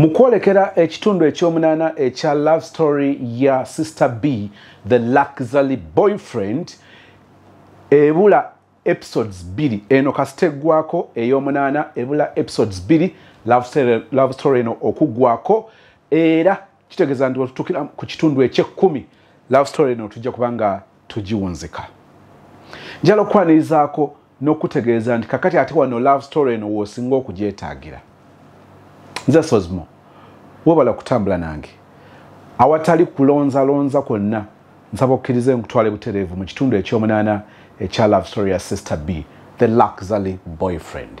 mu kwolekera ekitundu ekyomunaana ekya love story ya sister b the luxury boyfriend ebula episodes bbiri. Eno kasiteggwako ey'omunaana ebula episodes bbiri. Love story eno okuggwako. Era kitegeeza nti wetutuukira ku kitundu ekyekkumi love story eno tujja kuba nga tugiwunzika. Njala okukwanirizaako n'okutegeeza nti kakati ate wano love story eno woosinga okugyetaagira. Nze sozimo webala kutambula nange. Awatali kulonzalonza kwonna. Nsaba okkirize nkutwale butereevu mu kitundu ekyomunaana ekya love story ya sister b the luxury boyfriend.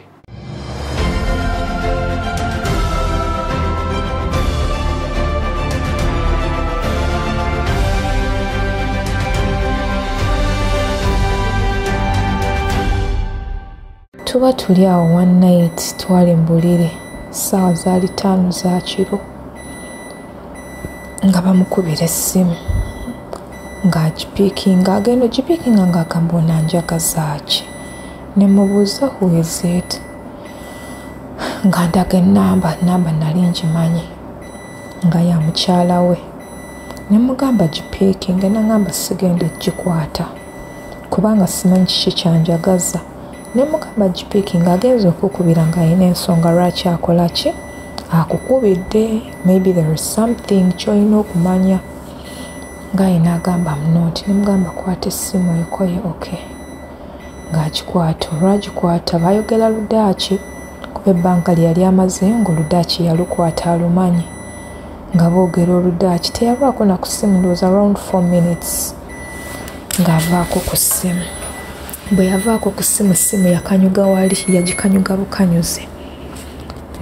Tuba tuli awo one night twali mbulire saawa zaali taano za kiro nga bamukubira essimu ng'agipiikinga agenda ogipiikinga ng'agamba onanjagazaaki ne mubuuza huizit nga ndaga enamba namba nali ngimanyi nga ya mukyala we. Ne mugamba gipiikinge nagamba sigenda gikwata kubanga simanyi kiki kyanjagaza ne mugamba gipiikinga agenza okukubira ng'alina ensonga lwaki akola ki? Akukubidde maybe there is something kyolina okumanya. Ng'ayina agamba mnoti nemugamba kwata essimu ekoye ok. Ng'agikwata olwagikwata bayogera ludaaki kuba ebbanga lye yali amazeyo ngaoludaaki yalukwata alumanyi. Nga boogera oludaaki teyalwako naku ssimu ndowooza around 4 minutes ng'avaako ku ssimu bwe yavaako ku ssimu essimu yakanyuga wali yagikanyuga bukanyuze.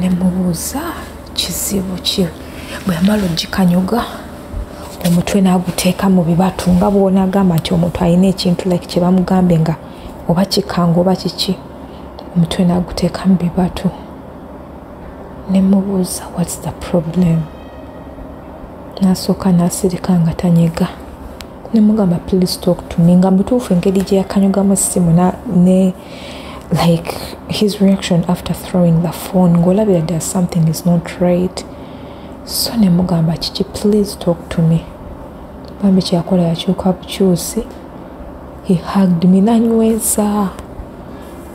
Ne mubuuza kizibu ki. Bwe yamala ogikanyuga omutwe n'aguteeka mu bibatu nga bw'onaagamba nti omuntu alina ekintu like kye bamugambye nga oba kikanga oba kiki omutwe n'aguteeka mu bibatu. Ne mubuuza whats the problem? N'asooka n'asirika nga tanyega ne mugamba please talk to me. Nga mutuufu engeri gye yakanyugamu essimu ne like his reaction after throwing the phone ngaolabira ddala something is not right. So nemugamba kiki please talk to me. Bambi kyeyakola yakyuka bukyusi he hugged me nanyweza.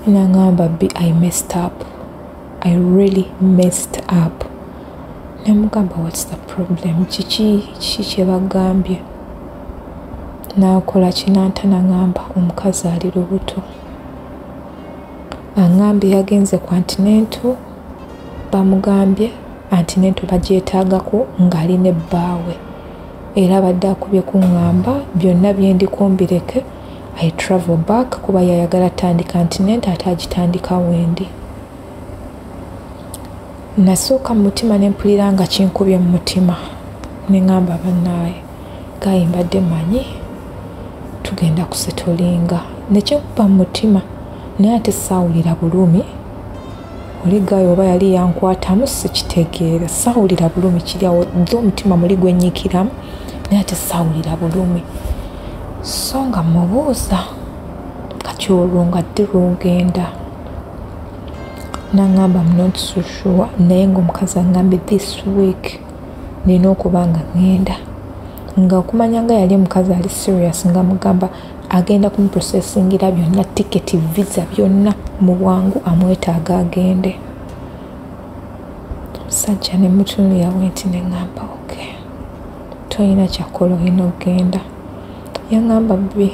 Nangamba b i messed up. I really messed up. Nemugamba whats the problem? Kiki kiki kyebagambye nakola kinanta nangamba omukazi ali lubuto. Aŋambye yagenze ku antinento bamugambye antinento bagyetaagako ng'alina ebbaawe era badde akubye kuŋŋamba byonna byendiko mbireke i travel back kuba yayagala tandika antinento ate agitandika wendi. Nasooka mu mutima ne mpulira nga kinkubye mu mutima. Ne ŋŋamba bannaaye gayi mbadde manyi tugenda kusetolinga nekinkuba mu mutima naye ate saawulira bulumi oligayo oba yali yankwatamu sikitegeera. Saawulira bulumi kiryawo dde omutima muli gwenyikiramu naye ate saawulira bulumi. So nga mubuuza kati olwo nga ddi lwogenda? Naŋŋamba mnotsushuwa naye ngaomukazi aŋŋambye this week nina okuba nga ŋŋenda nga okumanya nga yali omukazi ali serious nga mugamba agenda kumuprocesingira byonna tiketi visa byonna mu bwangu amwetaaga agende. Omusajja ne mutunulirawe nti neŋŋamba ok tolina kyakola olina okgenda yaŋŋamba bbi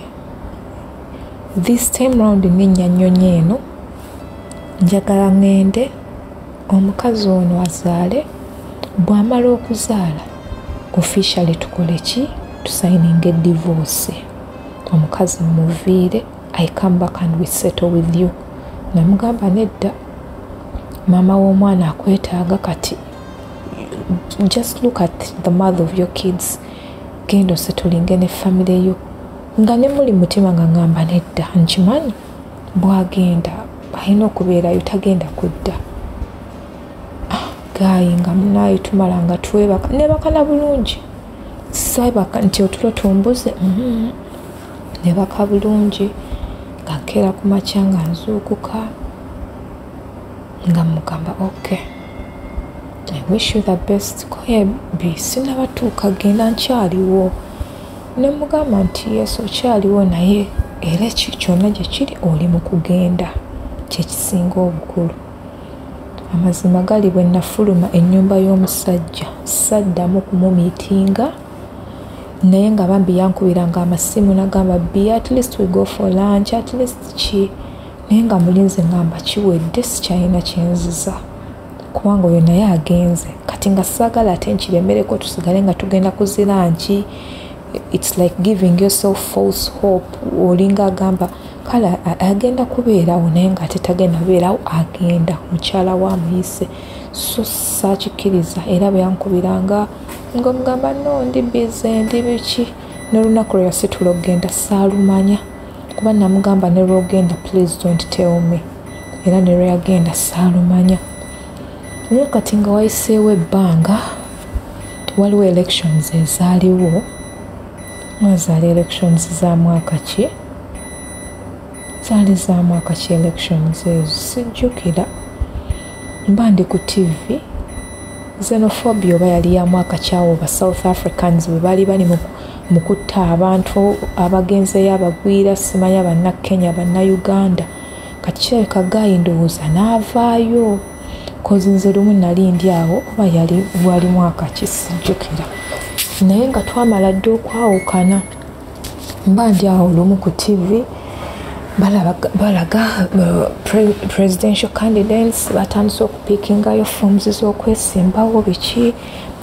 this time round nenya nnyonyi eno njagala ŋŋende omukazi ono azaale bw'amala okuzaala officially tukole ki? Tusayininga edivorce omukazi mumuviire i come back and we settle with you. Namugamba nedda maama w'omwana akwetaaga kati just look at the mother of your kids. Genda osetolinge ne famire yo nga ne muli mutima nga ŋŋamba nedda nkimanyi? Bwagenda alina okubeerayo tagenda kudda gayi nga munaye tumala nga twebaka nebakana bulungi. Sabaka nti otulo tumbuze mm-hmm. nebaka bulungi. Nga nkeera ku makya nga nzuukuka. Nga mugamba ok wish you the best. Koyebi sinabatuuka genda nkyaliwo. Ne mugamba nti yesu okyaliwo naye era ki kyonna gye kiri oli mu kugenda. Kyekisinga obukulu amazima gali bwe nafuluma ennyumba y'omusajja saddamu kumumiitinga naye nga bambi yankubiranga amasimu nagamba be at least we go for lunch at least ki? Naye nga mulinze ngamba kiwedde sikyalina kyenziza. Kubanga oyo naye agenze. Kati nga saagala ate nkiremereko tusigale nga tugenda kuzira nki its like giving yourself false hope. Olinga agamba kale agenda kubeerawo naye nga ate tagenda beerawo agenda mukyala wa muyise. So saakikiriza era bwe yankubiranga ngaomugamba no ndi bize ndi biki? N'olunaku lwe yasitula okgenda saalumanya. Kuba namugamba ne lwogenda please don't tell me. Era ne lweyagenda saalumanya. Naye kati nga wayiseewo ebbanga waliwo elections ezaaliwo. Mwazaala elections za mwaka ki zaali za mwaka ki elections ezo sijjukira mba ndi ku tv xenophobia oba yali ya mwaka kyawo ba south africans bwe baali bali mu kutta abantu abagenzeyo abagwira simanya bannakenya bannayuganda kati kirabika gaayi ndowooza n'avaayo. Kozi nze lumu nali ndi awo oba yali bwali mwaka kisijjukira naye nga twamala dde okwawukana mba ndi awo lumu ku tv balaga presidential candidates batandise okupiikingayo forms z'okwesimbawo biki?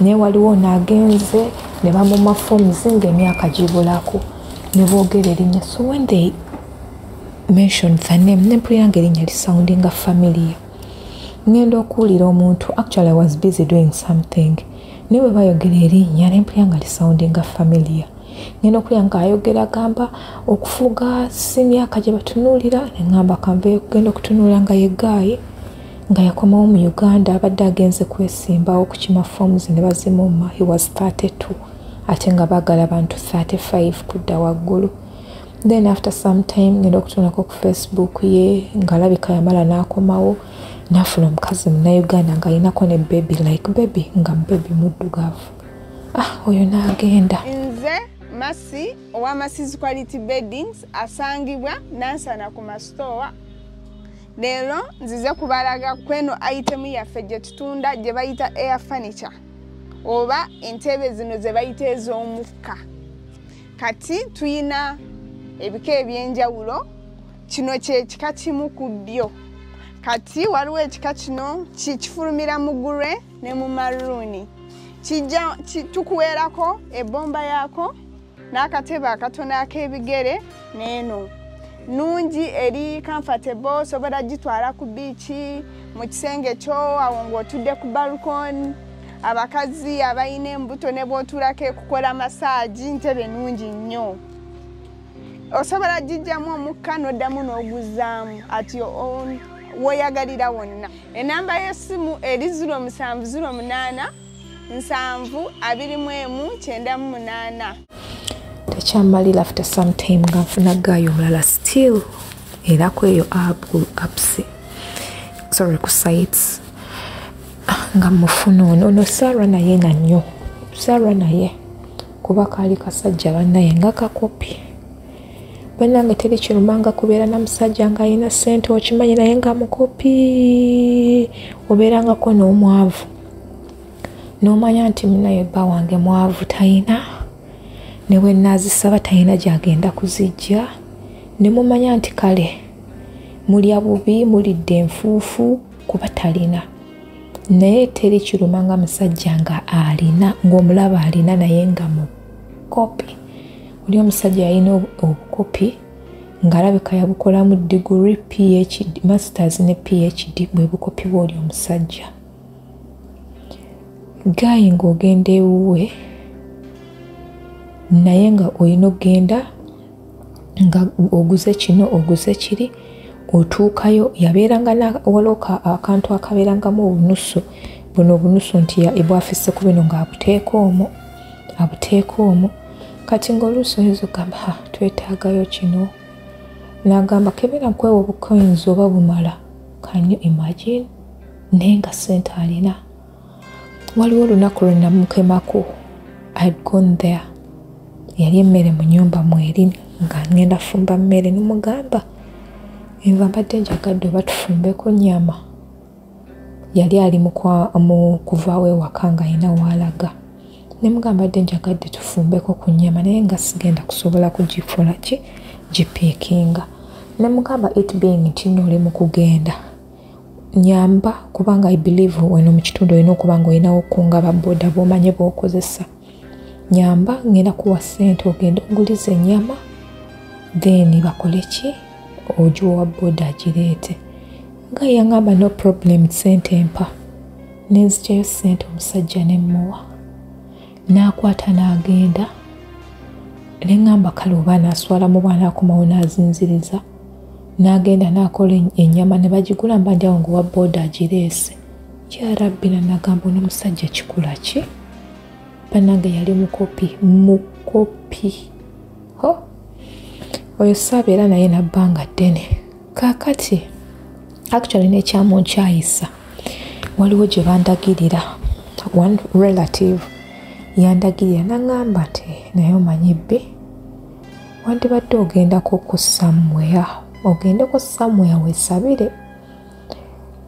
Naye waliwo naagenze ne bamuma forms ng'emyaka gibulako ne boogera erinnya. So when they mention the name nempulira nga erinnya lisoundinga familiar. Ngenda okuwulira omuntu actually i was busy doing something. Naye bwe bayogera erinnya nempulira nga lisoundinga familiar ngenda okulya nga ayogera agamba okufuga si myaka gye batunuulira neŋŋamba kanve kugenda okutunuulira nga yegaayi nga yakomawo mu uganda abadde agenze kwesimbawo okukima forms ne bazimuma he was 32 ate nga baagala abantu 35 kudda waggulu. Then after some time ngenda okutunako ku facebook ye ngaalabika yamala n'akomawo naafuna omukazi munauganda ng'alinako ne baby like baby nga baby muddugavu. Ah oyo n'agenda. Nze masi owa masizi quality beddings asangibwa nansana ku masitowa leero nzize kubalaga kweno itemu yaffe gye tutunda gye bayita air furniture oba entebe zino ze bayita ez'omukka. Kati tuyina ebika ebyenjawulo kino kyekika kimu ku byo kati waliwo ekika kino kifulumira mu gure ne mu maruuni tukuweerako ebbomba yaako n'akatebe akatono ak'ebigere n'eno nungi eri comfortable osobola gitwala ku biiki mu kisenge kyo awo ng'otudde ku balcon abakazi abalina embuto ne bw'otuulako ekukola masaagi ntebe nungi nnyo. Osobola gijjamu omukka n'oddamu n'oguzaamu ati woyagalira wonna. Enamba y'essimu eri 0708 nsanvu abiri mu emu kyenda mu munaana tekyamalira after some time nga nfuna gaayo omulala still era ku eyo apps sorry ku sites nga mufuna ono. Ono sarwa naye nga nnyo. Sarwa naye kuba kaali kasajja bannaye nga kakopi. Bannange teri kirumanga kubeera na musajja ng'alina ssente okimanyi naye nga mukopi. Obeerangako n'omwavu. N'omanya nti munaye bba wange mwavu talina ne bwe naazisaba talina gy'agenda kuzijja ne mumanya nti kale mulya bubi mulidde enfuufu kuba talina. Naye teri kiruma nga musajja nga alina ng'omulaba alina naye nga mukopi. Oli omusajja yalina obukopi ng'alabika yabukolamu diguri phd masters ne phd bwe bukopi bw'oli omusajja. Gaayi ng'ogenda ewuwe naye nga olina okgenda nga oguze kino oguze kiri otuukayo yabeeranga waliwo akantu akabeerangamu obunusu buno obunusu nti bwafise ku bino ng'abuteeka omwo abuteeka omwo. Kati ng'oluusi oyinza okugamba ha twetaagayo kino. N'agamba kebeera nkwewa obukoyinza oba bumala kanyo imagine naye nga sente alina. Waliwo olunaku lwe namukemako i'd gone there yali emmere mu nyumba mweri nga ngenda fumba mmere nomugamba enva mbadde njagadde oba tufumbeko nyama yali ali mu kuvaawo ewaka nga ayina waalaga nemugamba dde njagadde tufumbeko ku nyama naye nga sigenda kusobola kugifula ki? Gipiikinga. Nemugamba it being nti nooli mu kugenda. Nyamba kubanga i believe weno mu kitundu olina okuba nga olinawo okunga baboda bwomanye bwokozesa nyamba ngenda kuwa ssente ogende oguliza ennyama then bakole ki? Ogiwa boda agireete nga yaŋŋamba no problem sente mpa. Nenzigyayo ssente omusajja nemmuwa n'akwata n'agenda. Neŋŋamba kale oba naaswala mu bwana akomawo n'azinziriza. N'agenda n'akola ennyama ne bagigula mba ndyawo nga owa booda agireese kyarabbi nanagamba n'omusajja kikula ki bannange yali mukopi mukopi. Oyo saabeera naye nabbanga ddene. Kaakati actually nekyamu nkyayisa. Waliwo gye bandagirira. One relative yandagirira naŋŋamba nti naye omanyi bbi? Wandibadde ogendako ku samweya ogendeko samweya weesabire.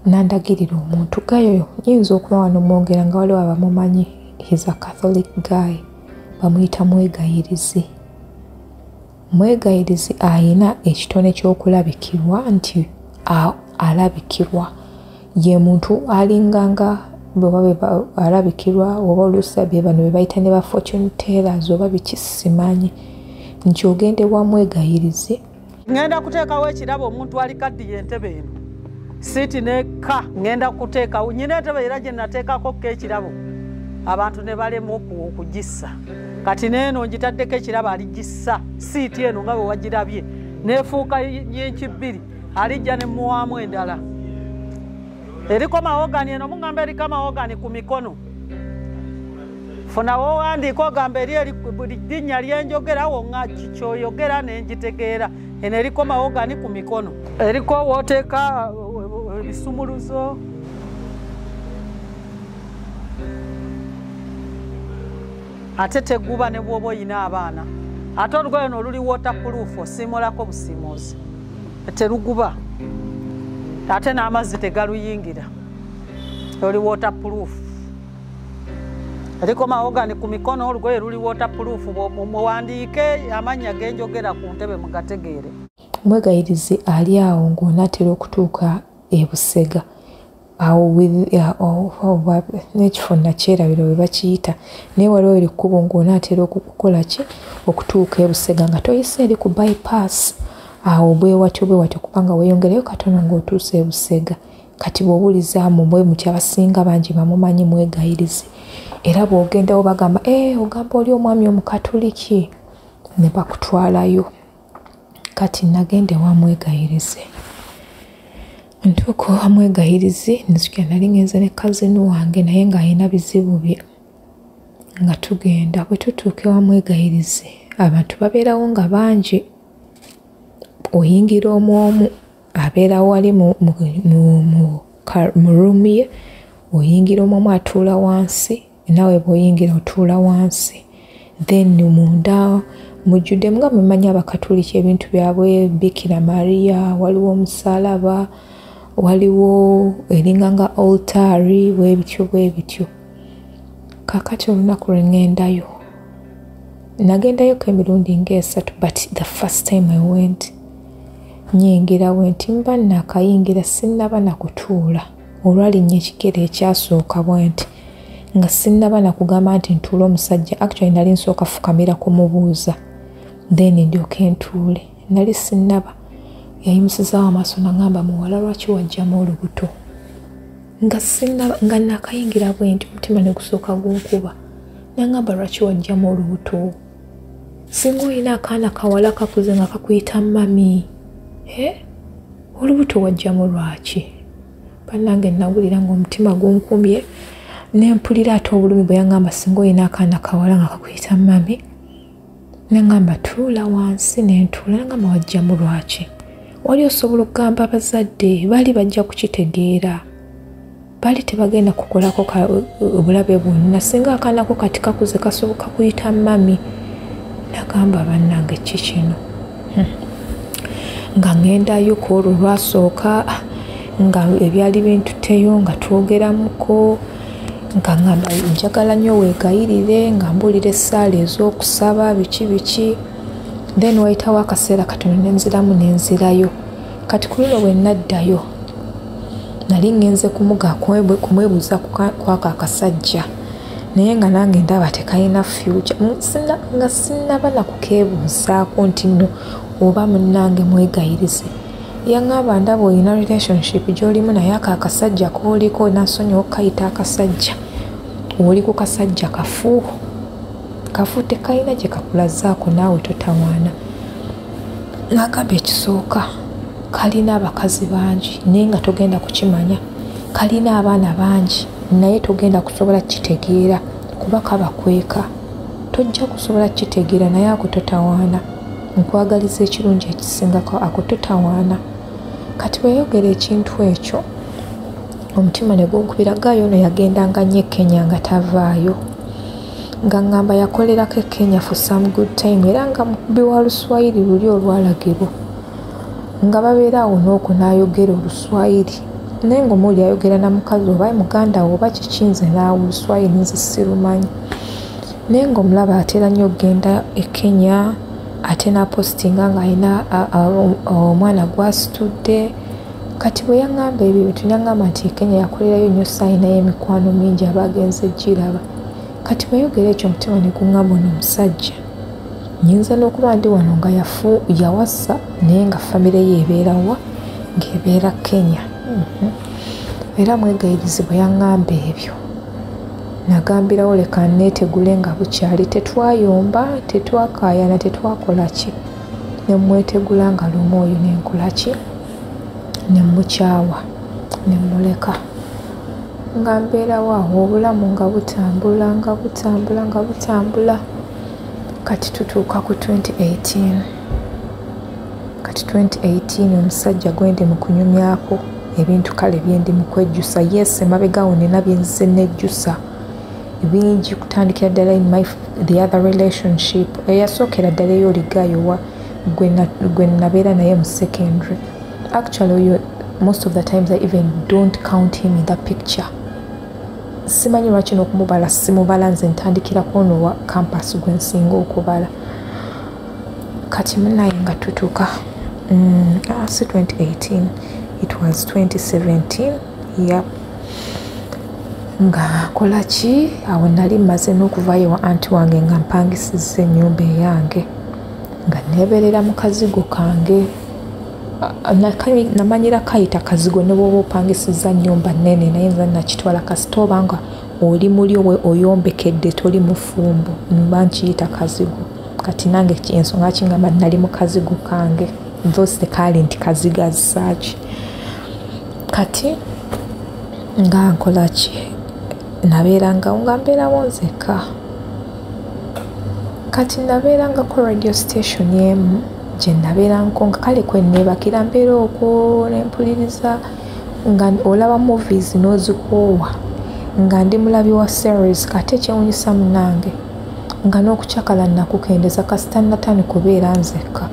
Nandagirira omuntu gayoyo nyinza okuba wano mwongera nga waliwo abamumanyi his a catholic guy. Bamuyita mwegayirizi. Mwegayirizi ayina ekitone ky'okulabikirwa nti alabikirwa. Ye muntu alinganga bweba alabikirwa oba oluusi bye bano bye bayita ne ba fortune tellers oba bikisimanyi. Nti ogende wa mwegayirizi. Ŋŋenda kuteekawo ekirabo omuntu alikaddiye entebe eno. Siiti neka ŋŋenda kuteekawo. Nyina entebe era gye nateekako ko ekirabo abantu ne balema okugissa kati neeno ngitaddeko ekirabo aligissa siiti eno nga bwe wagirabye neefuuka yenki bbiri alijja ne muwaamu endala eriko mawogani eno muŋŋamba eriko amawogani ku mikono funawo owandiika ogamba eri buli linnya lyenjogera woŋa kikyoyogera nengitegeera eno eriko mawogani ku mikono eriko wooteeka ebisumuluzo ate teguba ne bwoba oyina abaana. Ate olugoye no oluli waterproof osiimulako busiimuuzi teruguba. Ate n'amazzi tegaluyingira. Oli waterproof eriko mawogani ku mikono olugoye luli waterproof muwandiike amannya genjogera ku ntebe mugategeere. Mwegayirizi ali awo ng'onaatera okutuuka ebusega awo n'ekifo nakyerabira bwe bakiyita. Naye waliwo eri kkubo ng'onaatera okukola ki? Okutuuka ebusega nga toyise eri ku bypass. Awo bwe watyo bwe watyo kubanga weeyongerayo katono ng'otuusa ebusega kati bw'obuulizaamu bwe muti abasinga bangi bamumanyi mwegayirizi era bw'ogendawo bagamba e ogamba oli omwami omukatuliki ne bakutwalayo. Kati nagende wamwegayirize ntuuka wamwegayirizi nzikya nali ngenze ne kazini wange naye ng'alina bizibu bye nga tugenda. Bwe tutuuka wamwegayirizi abantu babeerawo nga bangi. Oyingira omu omu abeera wali mu ruumu ye oyingira omu omu atuula wansi naawe bw'oyingira otuula wansi. Then munda mujjudde nga mumanyi abakatuliki ebintu byabwe bikira mariya waliwo omusalaba waliwo eringa nga oltari bwebityo bwebityo. Kakati olunaku lwe ŋŋendayo nagendayoko emirundi ngaesatu but the first time i went nyingirawo nti mba nakayingira sinnaba nakutuula. Olwalinnya ekigere ekyasooka bwe nti nga sinnaba nakugamba nti ntuule omusajja. Actually nali nsooka fukamira kumubuuza then ndyoke ntuule. Nali sinnaba yayimusizaawo amaaso naŋŋamba muwala lwaki wajjamu olubuto? Nga sinnaba nga nakayingira bwe nti omutima ne gusooka gunkuba naŋŋamba lwaki wajjamu olubuto? Singa olina akaana kawala kakuze nga kakuyita mami olubuto wajjamu lwaki? Bannange nawulira ngaomutima gunkumbye nempulira ate obulumi bwe yaŋŋamba singa olina akaana kawala nga kakuyita mami naŋŋamba tuula wansi nentuula naŋŋamba wajjamu lwaki wali osobola okugamba abazadde baali bajja kukitegeera. Bali tebagenda kukolako obulabe bwonna singa akanako kati kakuze kasoboka kuyita mami nagamba bannange ki kino? Hmm. nga ŋŋendayo ku olwo lwasooka nga ebyali bintuteyo nga twogeramuko nga ŋŋamba njagala nnyo weegayirire nga mbuulira essaala ez'okusaba biki biki then wayitawo akaseera katono nenziramu nenzirayo kati ku luno bwe naddayo nali ngenze kumuga kumwebu- kumwebuuza kwako akasajja. Naye nga nange ndaba tekalina future. Sina- nga sinaba nakukeebuuzaako nti nno oba munnange mwegayirize. Yaŋŋamba ndaba olina relationship gy'olimu naye ako akasajja kooliko nasonyiwa okukayita akasajja oli ku kasajja kafu kafu tekalina gye kakulazaako naawe totawaana. N'agamba ekisooka kalina abakazi bangi naye nga togenda kukimanya kalina abaana bangi naye togenda kusobola kitegeera kuba kabakweka tojja kusobola kitegeera naye ako totawaana. Nkwagaliza ekirungi ekisingako ako totawaana. Kati weyogera ekintu ekyo omutima ne gunkubira gaayo ono yagendanga nnyo e kenya nga tavaayo nga ŋŋamba yakolerako e kenya for some good time era nga mukubi wa luswayiri luli olwalagirwa. Nga babeera awo n'okwo n'ayogera oluswayiri. Naye ngaomuwuli ayogera na mukazi oba muganda we oba kikinze naawe oluswayiri nze sirumanyi. Naye ngaomulaba atera nnyo okgenda e kenya ate napositinga ng'alina omwana gwasitudde. Kati bwe yaŋŋamba ebyo bintu yaŋŋamba nti e kenya yakolerayo nnyo saayinayo emikwano mingi abagenze giraba kati bweyogera ekyo omutima ne guŋŋamba ono omusajja nyinza n'okuba ndi wano nga yawasa naye nga famire ye ebeerawa ng'ebeera kenya. Mhm. era mwegayirizibwa yaŋŋamba ebyo. Nagambirawo leka neetegule nga bukyali tetwayomba tetwakaayana tetwakola ki? Nemwetegula nga lumu oyo nenkola ki? Nemukyawa nemuleka nga mbeerawo awo obulamu nga butambula nga butambula nga butambula. Kati tutuuka ku 2018 kati 2018 omusajja gwendi mu kunyumyako ebintu kale byendi mu kwejjusa yes emabegawo nina byenzize nejjusa bingi kutandikira ddala in my the other relationship. Eyasookera ddala ey'oligayowa gwe nabeera naye mu secondary. Actually oyo most of the times i even don't count him in the picture simanyi lwaki n'okumubala simubala nze ntandikirako ono wa campus gwe nsinga okubala. Kati munaye nga tutuuka mm, ah, si 2018 it was 2017 yep nga kola ki? Awo nali mmaze n'okuvaayo wa anti wange nga mpangisizza ennyumba eyange nga neeberera mu kazigo kange namanyira kayita kazigo ne bwoba opangisizza nnyumba nnene naye nza nakitwala kasita oba nga oli muli owe oyombekedde toli mufumbo mba nkiyita kazigo. Kati nange ensonga kingamba nali mu kazigo kange those tekaali nti kazigazaaki kati nga nkola ki? Nabeeranga nga mbeerawo nzekka. Kati nabeerangako radio station emu gye nabeeranko nga kale kweneebakira mbeera okwo nempuliriza nga olaba movies n'ozikoowa nga ndi mulabi wa series kate ekyewunyisa munange nga n'okucakala nakukendeza kasita natani kubeera nzekka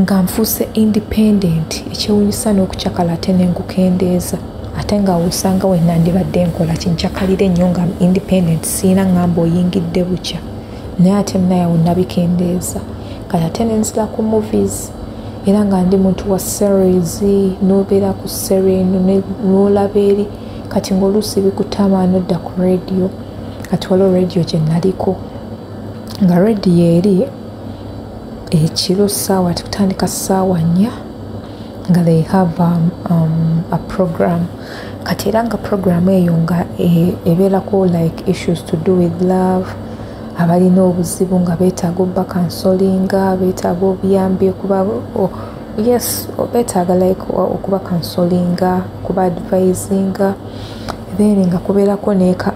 nga nfuuse independent ekyewunyisa n'okucakala ate nenkukendeeza ate nga osanga wenna ndibadde nkola kincakalire nnyo nga independent siina ngamba oyingidde bukya naye ate munayawo nabikendeeza kati ate nenzira ku movies. Era nga ndi muntu wa series nobeera ku sere eno n'olaba eri. Kati ngaoluusi bikutama nodda ku radio kati waliwo radio gye naliko. Nga radio eri ekiro saawa tukutandika saawa nnya nga they have um, um, a program. Kati era nga program eyo nga e- ebeerako like issues to do with love abalina obuzibu nga beetaaga obba kansolinga beetaaga obuyambi okuba yes beetaaga like okuba kansolinga okuba advisinga then nga kubeerako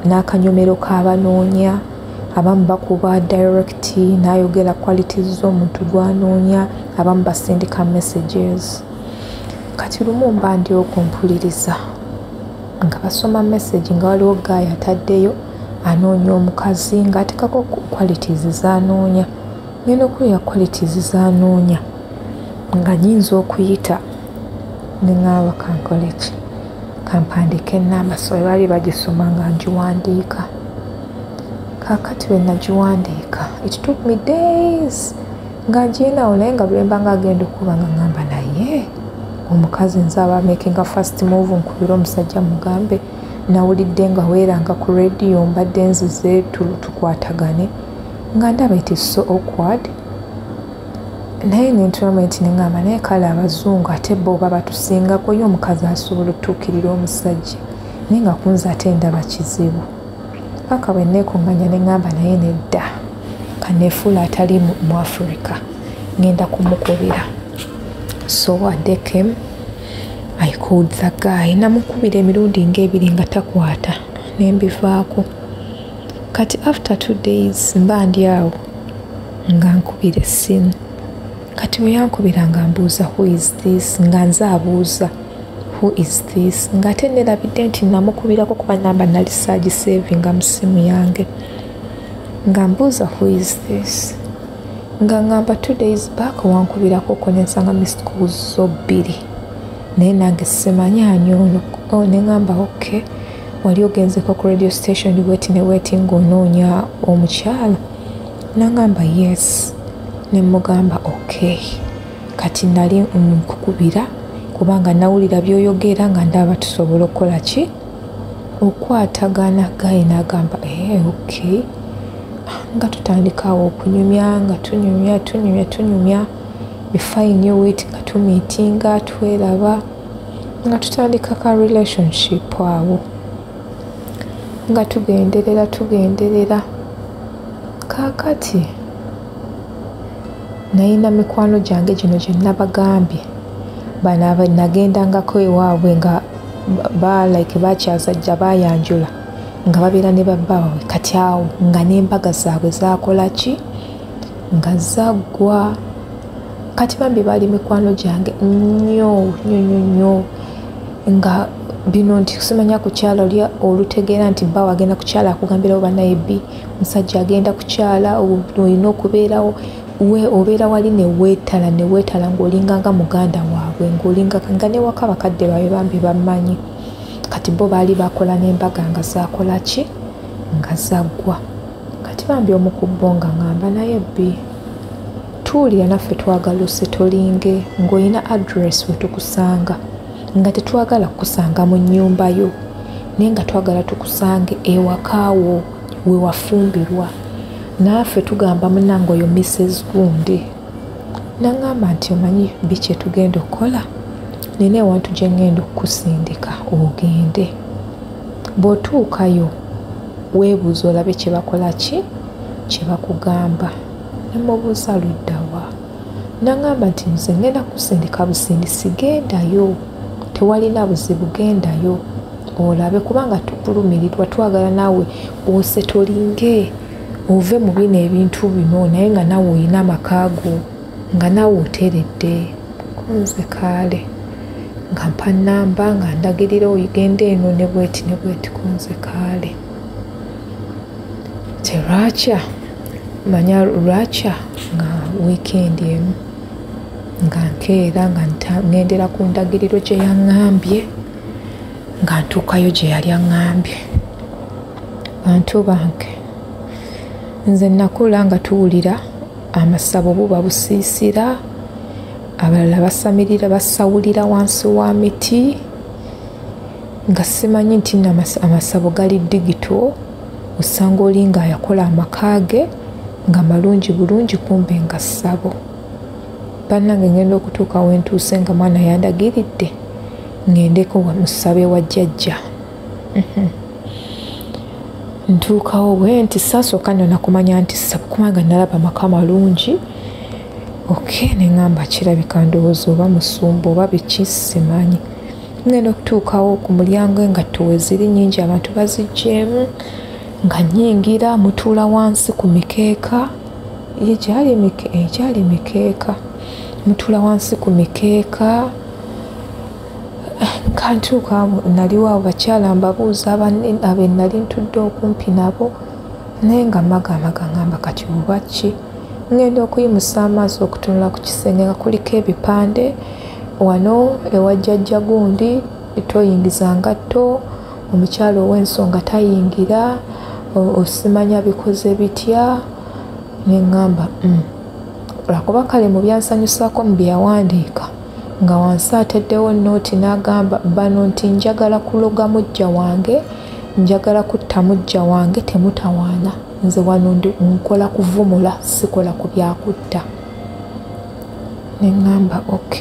n'akanyomero k'abanoonya abamu bakuba direct n'ayogera qualities z'omuntu gwanoonya abamu basindika messages. Kati lumu mba ndi okumpuliriza nga basoma message nga waliwo gaaya ataddeyo anoonya omukazi ng'atekako qualities zanoonya. Ngenda okulira qualities zanoonya nga nyinza okuyita neŋaaba kankole ki kampandiika enamba so baali bagisoma nga ngiwandiika. Kakati bwe nagiwandiika it took me days nga nginawo naye nga bwemba nga agenda okuba nga ŋamba naye omukazi nze aba makinga fast move nkubira omusajja mugambe nawulidde nga weeranga ku rediyo mbadde nzize tukwatagane nga ndaba it is so awkward. Naye nentulamenti neŋamba naye kale abazungu ate bo oba batusingako ye omukazi asobola otuukirira omusajja naye nga kunze ate ndaba kizibu. Paka bwe neekuŋŋanya neŋŋamba naye nedda kaneefuula atali mu afurika ngenda kumukubira so adekem i called the guy namukubira emirundi ngaebiri nga takwata nembivaako kati after two days mba ndi awo nga nkubira essimu kati bwe yankubira nga mbuuza who is this? Nga nze abuuza who is this? Ng'ate nerabidde nti namukubirako kuba namba nali saagisevinga mu simu yange. Nga mbuuza who is this? Nga ŋŋamba two days back wankubirako ko nensanga missed calls zo bbiri naye nange simanyi ani ono. Oh, ne ŋŋamba ok wali ogenzeko ku radio station weti ne weti ng'onoonya omukyala. Naŋŋamba yes. Ne mugamba ok kati nali nkukubira kubanga nawulira byoyogera nga ndaba tusobola okukola ki? Okwatagana gayi nagamba ee ok nga tutandikawo okunyumya nga tunyumya tunyumya tunyumya befine wit nga tumiitinga tweraba nga tutandika ka relationship awo. Nga tugenderera tugenderera. Kaakati nayina mikwano gyange gino gye nabagambye. Bano nagendangako ewaabwe nga ba like bakyazajja bayanjula nga babeera ne babbaabwe kati awo nga n'embaga zaabwe zakola ki? Nga zaggwa kati bambi baali mikwano gyange. Nnyo nnyo nnyo nnyo. Nga bino nti simanya kukyala olutegeera nti bba wagenda kukyala akugambirawo bannayebi musajja agenda kukyala olina okubeerawo we obeera wali neweetala neweetala ng'olinganga muganda waabwe ng'olinganga nga newaka bakadde baabwe bambi bammanyi. Kati bo baali bakola n'embaga nga zakola ki? Nga zaggwa. Kati bambi omukubbo nga ŋŋamba naye bbi tuwulira naffe twagala osetolinge ng'olina adress we tukusanga nga tetwagala kukusanga mu nnyumba yo naye nga twagala tukusange ewakaawo we wafumbirwa. Naffe tugamba munange oyo mrs gundi naŋŋamba nti omanyi biki etugenda okukola? Nina ewantu gye ŋŋenda okukusindika ogende. Bw'otuukayo weebuuza olabe kye bakola ki? Kye bakugamba. Nemubuuza luddawa naŋŋamba nti nze ŋŋenda kusindika busindisi gendayo. Tewalina buzibu gendayo. Olabe kubanga tupulumirirwa twagala naawe osetolinge ove mu bino ebintu bino naye nga naawe olina amakaago nga naawe oteredde. Kunze kaale nga mpa namba nga ndagirira oyigenda eno ne bweti ne bweti kunze kaale. Terwakya manya lwakya nga wiikendi emu nga nkeera nga ŋŋendera ku ndagiriro gye yaŋŋambye nga ntuukayo gye yali aŋŋambye. Bantu bange nze nakula nga tuwulira amasabo buba busiisira abalala basamirira basawulira wansi wa miti nga simanyi nti amasabo gali digito osanga oli nga yakola amaka ge nga malungi bulungi kumbe nga ssabo bannange ngenda okutuuka wentuuse nga mwana yandagiridde ŋŋendeko musabe wa jjajja. Ntuukawo bwe nti saasooka nona kumanya nti kubanga nalaba maka malungi ok neŋŋamba kirabika ndowooza oba musumba oba biki simanyi ngenda okutuukawo ku mulyango engatto we ziri nyingi abantu baziggyemu nga nyingira mutuula wansi ku mikeeka. Egyali mikeeka mutuula wansi ku mikeeka. Kantuuka naliwo abo bakyala mbabuuza abe nali ntudde okumpi nabo. Naye nga magamaga ngamba kati oba ki? Ngenda okuyimusa amaaso okutunula ku kisenge nga kuliko ebipande. Wano ewajjajja gundi toyingiza ngatto omukyala ow'ensonga tayingira osimanya bikoze bitya. Neŋŋamba "Mm." Lwakuba kale mu byansanyusaako mu bye yawandiika nga wansi ateddewo nooti n'agamba bano nti njagala kuloga mujja wange njagala kutta mujja wange temutawaana. Nze wano ndi nkola kuvumula sikola ku byakutta. Neŋŋamba ok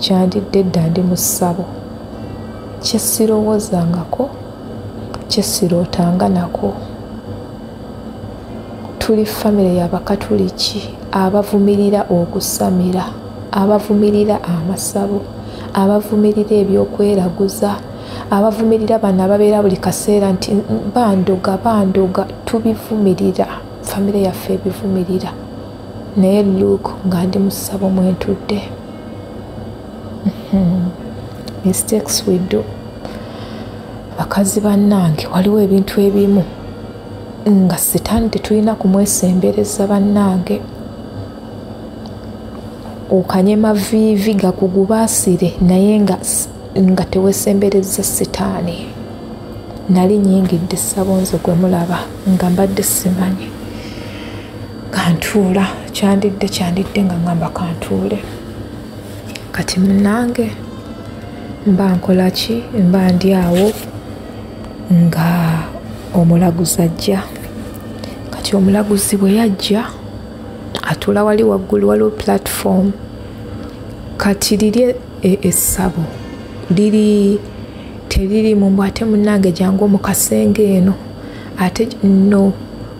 kyandidde dda ndi mu ssabo. Kyesirowoozangako kyesirootanga nako. Tuli famire y'abakatuliki abavumirira okusamira abavumirira amasabo abavumirira ebyokweraguza abavumirira bano ababeera buli kaseera nti "Mm, bandoga bandoga tubivumirira famire yaffe ebivumirira. Naye luke nga ndi mu ssabo mwentudde Mhm. mistakes we do. Bakazi bannange waliwo ebintu ebimu? Nga sitaani tetulina kumwesembereza bannange okanyema viivi gakugubaasire naye nga, nga tewesembereza sitaani nali nyingidde ssabo nze gwe mulaba nga mbadde simanyi. Kantuula kyandidde kyandidde nga ngamba kantuule. Kati munnange mba nkola ki? Mba ndi awo? Nga omulaguzi ajja. Kati omulaguzi bwe yajja atuula wali waggulu waliwo platform. Kati liri e- essabo liri teririmu mbw ate munnange jangu omukasenge eno. Ate no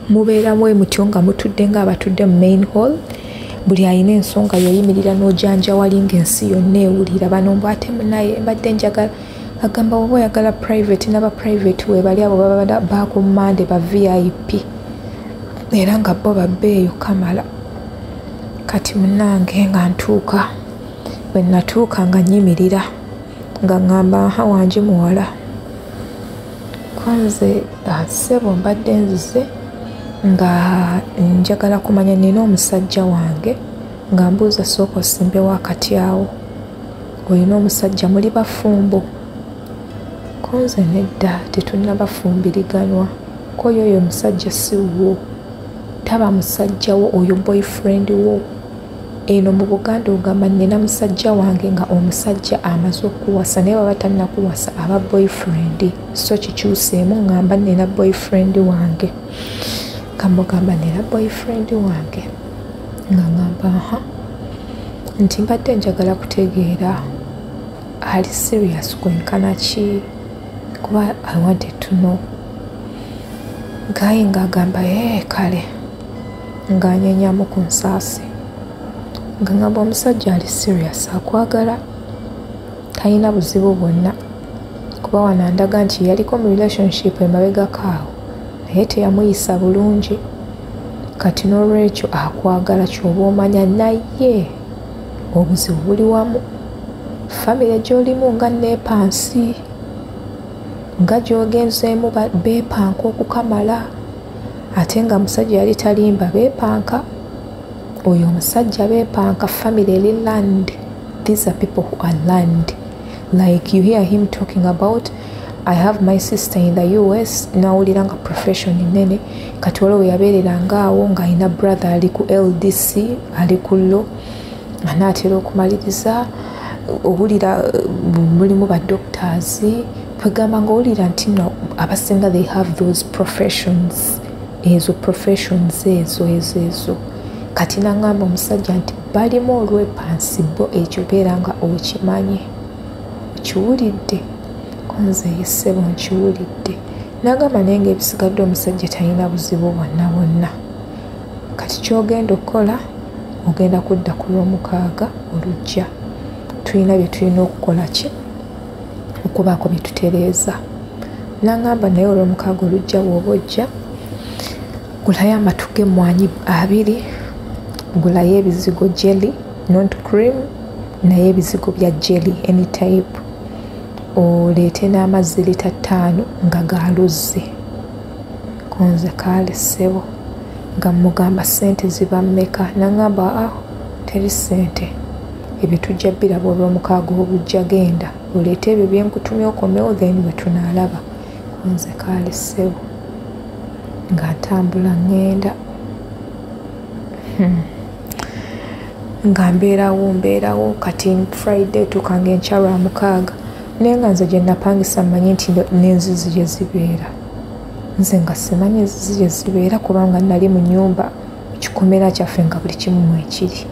mubeeramu emutyo nga mutudde nga abatudde mu main hall. Buli alina ensonga yoyimirira n'ojanjawali ng'ensi yonna ewulira. Bano mbw ate munaye mbadde njagala agamba oba oyagala private n'aba private webali abo baba bakummande ba vip era nga bo babbeeyo kamala kati munange nga ntuuka bwe natuuka nga nyimirira nga ŋŋamba aha wanje muwala? Kwanze ssebo mbadde nzize nga njagala kumanya nina omusajja wange nga mbuuza sooka osimbewo akati awo. Olina omusajja muli bafumbo? Konze nedda tetulina bafumbiriganwa koyo oyo omusajja si wo? Taba musajja wo oyo boyfriend wo eno mu buganda ogamba nina musajja wange nga omusajja amaze okuwasa naye baba talinakuwasa aba boyfriend. So kikyuseemu ŋŋamba nina boyfriend wange. Kamugamba nina boyfriend wange. Nga ŋŋamba aha. Nti mbadde njagala kutegeera ali serious kwenkana ki? Kuba i wanted to know. Gaye ng'agamba ee kale. Ng'anyenyamu ku nsaasi nga ŋŋamba omusajja ali serious akwagala talina buzibu bwonna. Kuba wano andaga nti yaliko mu relationship emabegako awo naye teyamuyisa bulungi. Kati n'olwekyo akwagala kyoba omanya naye obuzibu buli wamu. Famire gy'olimu nga neepansi nga gy'ogenzeemu beepanka okukamala ate nga musajja yali talimba beepanka oyo omusajja beepanka famire eri land. These are people who are land. Like you hear him talking about i have my sister in the us nawulira nga profession nene kati waliwo yabeereranga awo ng'alina brother ali ku ldc ali ku lo anaatera okumaliriza owulira mulimu badoctors kwegamba ngaowulira nti no abasinga they have those professions. Ezo professions ezo ezo ezo kati naŋŋamba omusajja nti balimu olwepansi bo ekyo beera nga okimanyi? Okiwulidde konze yesebo nkiwulidde. Nagamba naye ngaebisigadde omusajja talina buzibu bwonna bwonna. Kati kyogenda okukola ogenda kudda ku lwomukaaga olujja. Tulina bye tulina okukola ki? Okubaako bye tutereeza. Naŋŋamba naye olwomukaaga olujja bw'oba ojja gulayo amatu g'emmwanyi abiri gulayo ebizigo jelly not cream naye ebizigo bya jelly any type. Oleete n'amazzi lita ttaano nga galuzzi konze kaale ssebo. Nga mugamba sente ziba mmeka? Naŋŋamba ah teri ssente. Ebyo tujja biraba olw'omukaaga obujja genda oleete ebyo byenkutumya okomewo then bwe tunaalaba. Konze kaale ssebo. Nga ntambula ŋŋenda. Hmm. Nga mbeerawo mbeerawo. Kati friday tukanga enkyalwa mukaaga. Naye nga nze gye napangisa mmanyi nti n'enzizi gye zibeera. Nze nga simanyi enzizi gye zibeera kubanga nali mu nyumba kikomera kyaffe nga buli kimu mwekiri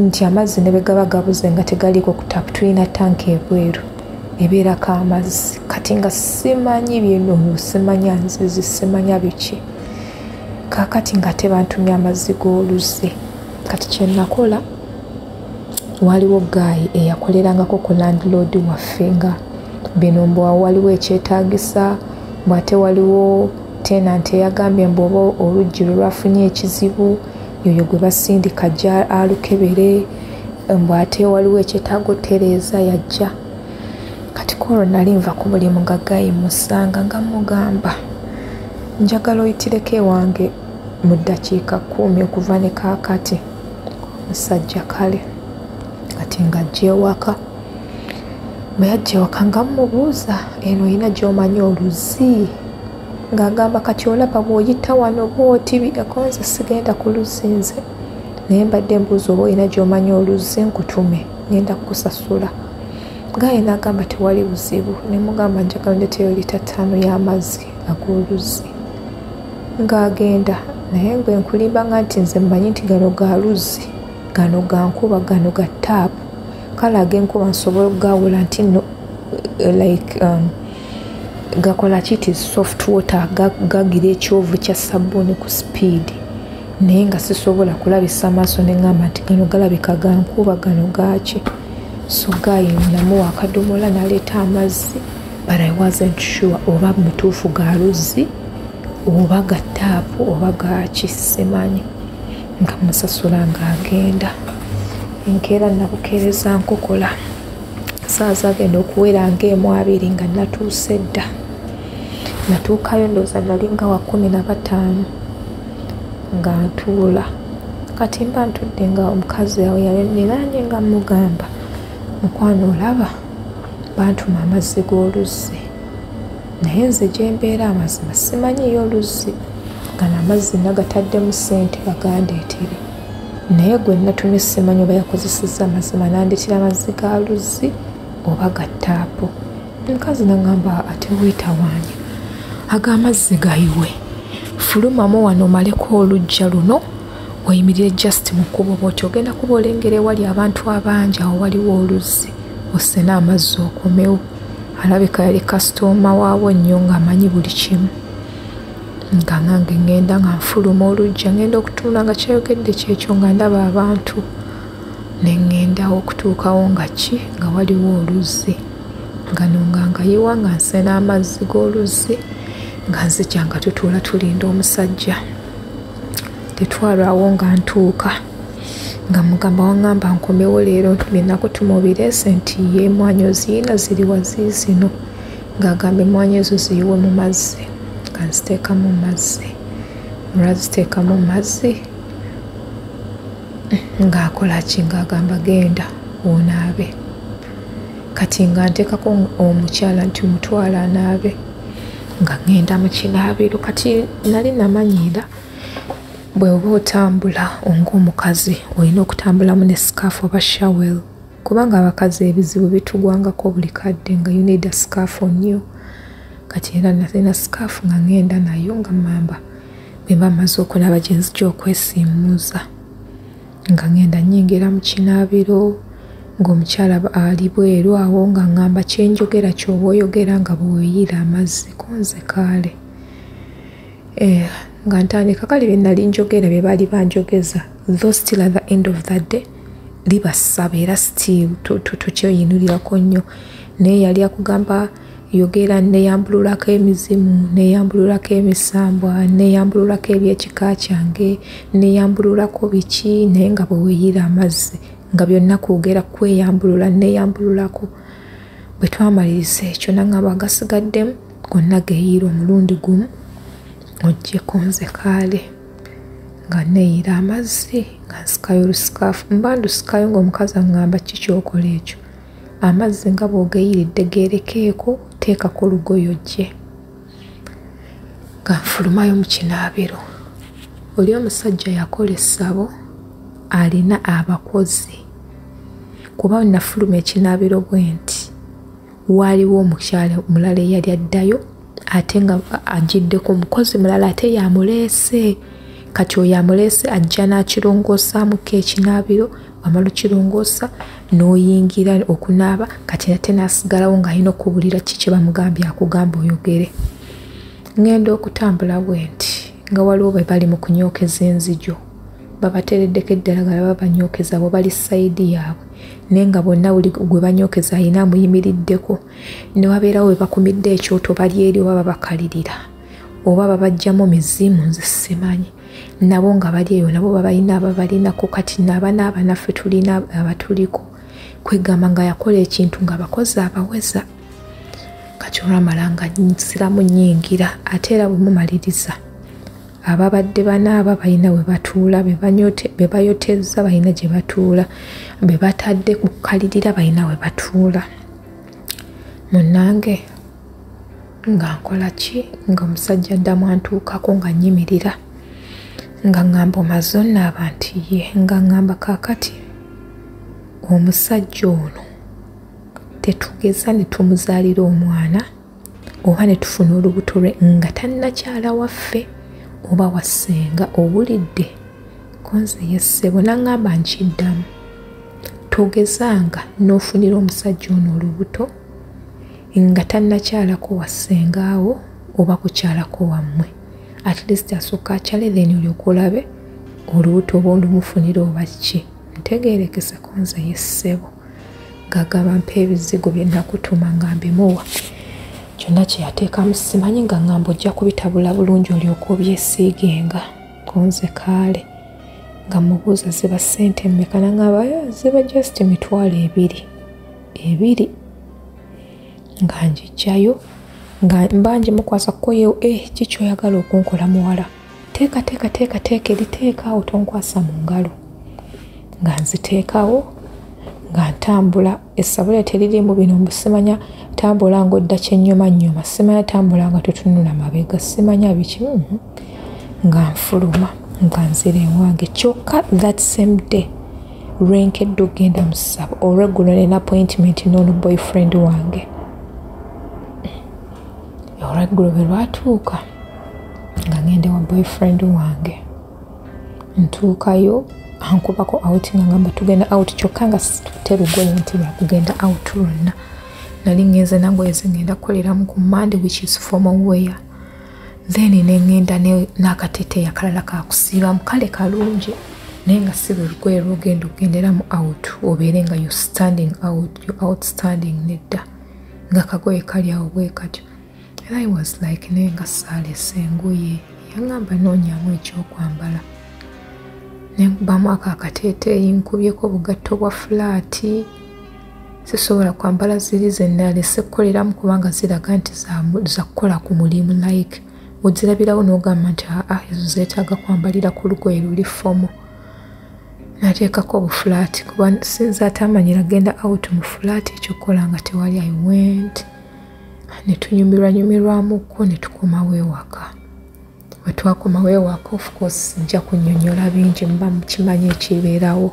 nti amazzi ne bwe gaba gabuze nga tegaliiko ku tapu tulina tanka ebweru ebeerako amazzi. Kati nga simanyi byeno simanya nzizi simanya biki. Kaakati nga tebantumya amazzi g'oluze kati kyenakola waliwo gaayi eyakolerangako ku landlord waffe nga bino mbwa waliwo ekyetagisa bwate waliwo tenant eyagambye mbwoba oluggi lwe lwafunye ekizibu yoyo gwe basindika jja alukebere mbwate waliwo ekyetaaga otereeza yajja. Kati kolwo nali nva ku mulimu nga gaayi musanga nga mugamba njagala oyitireko ewange mu ddakiika kumi okuva ne kaakati musajja kale. Kati nga ajja ewaka. Bwe yajja ewaka nga mmubuuza eno olina gy'omanyi oluzi? Ng'agamba kati olaba bw'oyita wano bwoti biakonze sigenda ku luzi nze. Naye mbadde mbuuza oba olina gy'omanyi oluzi nkutume ngenda kukusasula. Gaye n'agamba tewali buzibu. Ne mugamba njagala ndeteyo lita ttaano y'amazzi ag'oluzi. Ng'agenda naye gwe nkulimbanga nti nze mmanyi nti gano ga luzzi gano ga nkuba gano ga taapu kale ag'enkuba nsobola okugawula nti no like um, gakola kiti soft water gagira ekyovu kya sabbuuni ku sipiidi naye nga sisobola kulabisa maaso neŋŋamba nti gano galabika ga nkuba gano gaki so gayi namuwa akadomola naleeta amazzi but i wasn't sure oba mutuufu ga luzzi oba ga taapu oba gaki simanyi nga musasula ng'agenda enkeera nabukeereza nkokola saa zagenda okuwera ngaemu abiri nga natuuse dda. Natuukayo ndooza nalinga wa kumi na bataano nga ntuula. Kati mba ntudde nga omukazi awo yaleneraanye nga mugamba mukwano olaba bantuma amazzi g'oluzzi. Naye nze gyembeera amazima simanyiyo oluzzi nga namazzi nagataddemu sente bagandeetere naye gwe natumye simanyi oba yakozeseza amazima nandetera amazzi ga luzzi oba gattaapu omukazi nagamba ate weetawaanya ag'amazzi gayiwe fulumamu wano omaleko olujja luno weyimirire just mu kkubo bwoti ogenda kuba olengera ewali abantu abangi awo waliwo oluzzi osena amazzi okomewo. Alabika yali kasitoma waabwe nnyo ng'amanyi buli kimu nga nange ŋŋenda nga nfuluma olujja ŋŋenda okutunula nga kyayogedde kyekyo nga ndaba abantu. Ne ŋŋendawo okutuukawo nga ki? Nga waliwo oluzzi. Nga nonga ngayiwa nga nsena amazzi g'oluzzi nga nzija nga tutuula tulinda omusajja. Tetwalwawo nga ntuuka. Nga mugamba waŋŋamba nkomewo leero byenakutuma obireese nti ye emwanyi oziyina ziri waziizino ng'agamba emwanyi ezo ziyiwe mu mazzi nga nziteeka mu mazzi. Olwaziteeka mu mazzi? Ng'akola ki? Ng'agamba genda onaabe. Kati nga nteekako omukyala nti mutwala anaabe nga ŋŋenda mu kinaabiro kati nali namanyiira bwe oba otambula ng'omukazi olina okutambulamu ne sikaafu oba shawel kubanga abakazi ebizibu bitugwangako buli kadde nga unida sikaafu nnyo kati era nalina sikaafu nga ŋŋenda nayo nga mamba bwe mba maze okulaba gye nzija okwesiimuuza nga ŋŋenda nnyingira mu kinaabiro ng'omukyala ali bweru awo nga ŋŋamba kyenjogera kyoba oyogera nga bweweyiira amazzi konze kaale eh, nga ntandika kale bye nali njogera bye baali banjogeza tho still at the end of the day libasaba era still tokyeyinurirako nnyo naye yali akugamba yogera neyambululako emizimu neyambululako emisambwa neyambululako ebyekika kyange neyambululako biki naye nga bweweyiira amazzi nga byonna kwogera kweyambulula neyambululako. Bwe twamaliriza ekyo naŋŋamba agasigaddemu gonna geeyiira omulundi gumu oggyeko nze kaale nga neeyira amazzi nga nsikayo olusikaafu. Mba ndusikayo ng'omukazi aŋŋamba ki kyokola ekyo amazzi nga bw'ogeeyiridde geerekeeko teekako olugoyo gye nga nfulumayo mu kinaabiro. Oli omusajja yakola essabo alina abakozi. Kuba nafuluma ekinaabiro bwe nti waaliwo omukyala mulala eyali addayo ate nga agiddeko omukozi mulala ate yamuleese. Kati oyo amuleese ajja n'akirongoosamuko ekinaabiro wamala okirongoosa n'oyingira okunaaba kati ate n'asigalawo ng'alina okubulira ki kye bamugambye akugamba oyogere. Ŋŋenda okutambula bwe nti nga waliwo bwe bali mu kunyookeza enzijo babatereddeko eddalagala babanyookeza bwe bali sayidi yaabwe naye nga bonna buli gwe banyookeza alina amuyimiriddeko. Ne wabeerawo bwe bakumidde ekyoto bali eri oba babakalirira oba babajjamu mizimu nze simanyi nabo nga bali eyo nabo babalina ababalinako kati naaba naabanaffe tulina abatuliko kwegamba nga yakola ekintu nga abakozi abaweza. Kati olwamala nga nsiramu nyingira ate era bwe mumaliriza ababadde banaaba balina we batuula be bayoteza balina gye batuula be batadde kukalirira balina we batuula. Munange nga nkola ki? Nga omusajja addamu antuukako nga nyimirira nga ŋŋamba omaze onaaba nti ye nga ŋŋamba kaakati omusajja ono tetugeza ne tumuzaalira omwana oba ne tufuna olubuto lwe nga tannakyala waffe oba wassenga owulidde? Konze yessebo naŋŋamba nkiddamu togezanga n'ofunira omusajja ono olubuto nga tannakyalako wassengaawo oba kukyalako wammwe at least asooka akyale then olyoka olabe olubuto oba olumufunira oba ki. Ntegeerekese konze yessebo ngagaba mpa ebizigo bye nakutuma nga mbimuwa. Kyonna kye yateekamu simanyi nga ŋŋamba ojja kubitabula bulungi olyoka obyesiigenga. Kunze kaale nga mubuuza ziba ssente mmeka naŋŋamba ziba just emitwalo ebiri. Ebiri? Nga njijjayo nga mba ngimukwasa kukoyewo e kikyoyagala okunkola muwala? Teeka teeka teeka teeka eriteekaawo tonkwasa mu ngalo. Nga nziteekawo nga ntambula essabule teririmu bino mbusimanya tambula ngaodda kyennyuma nnyuma simanya tambula nga tutunula mabega simanya biki? Mhm. nga nfuluma nga nzira ewange. Kyokka that same day lwenkedde okgenda mu ssabo olweggulo nena appointment n'ono boyfriend wange olweggulo bwe lwatuuka nga ngende wa boyfriend wange. Ntuukayo ankubako out nga ngamba tugenda out kyokka nga terugoye nti bakugenda out lwonna. Nali ngenze nangoye zengenda kukoleramu ku mande which is formal wear. Then neŋŋenda n'akateeteeyi akalala kakusiibamu kale kalungi naye nga si lwe lugoye lwogenda okugenderamu out obeere nga you standing out you outstanding nedda. Nga kagoye kali awo bwe katyo era i was like naye nga saalesa engoye yaŋŋamba noonyamu ekyokwambala nenkubamu ako akateeteeyi nkubyeko bugatto bwa fulaati. Sisobola kwambala ziri zenalese kukoleramu kubanga ziraga nti za kukola ku mulimu like ozirabirawo n'ogamba nti aa ezo zeetaaga kwambalira ku lugoye luli fomo nateekako obufulaati kuba sinza ate amanyira genda out mu fulaati ekyokukola nga tewali i went ne tunyumirwanyumirwamuko ne tukomawo ewaka. Bwe twakomawo ewaka ofcourse nja kunnyonnyola bingi muba mukimanyi ekibeerawo.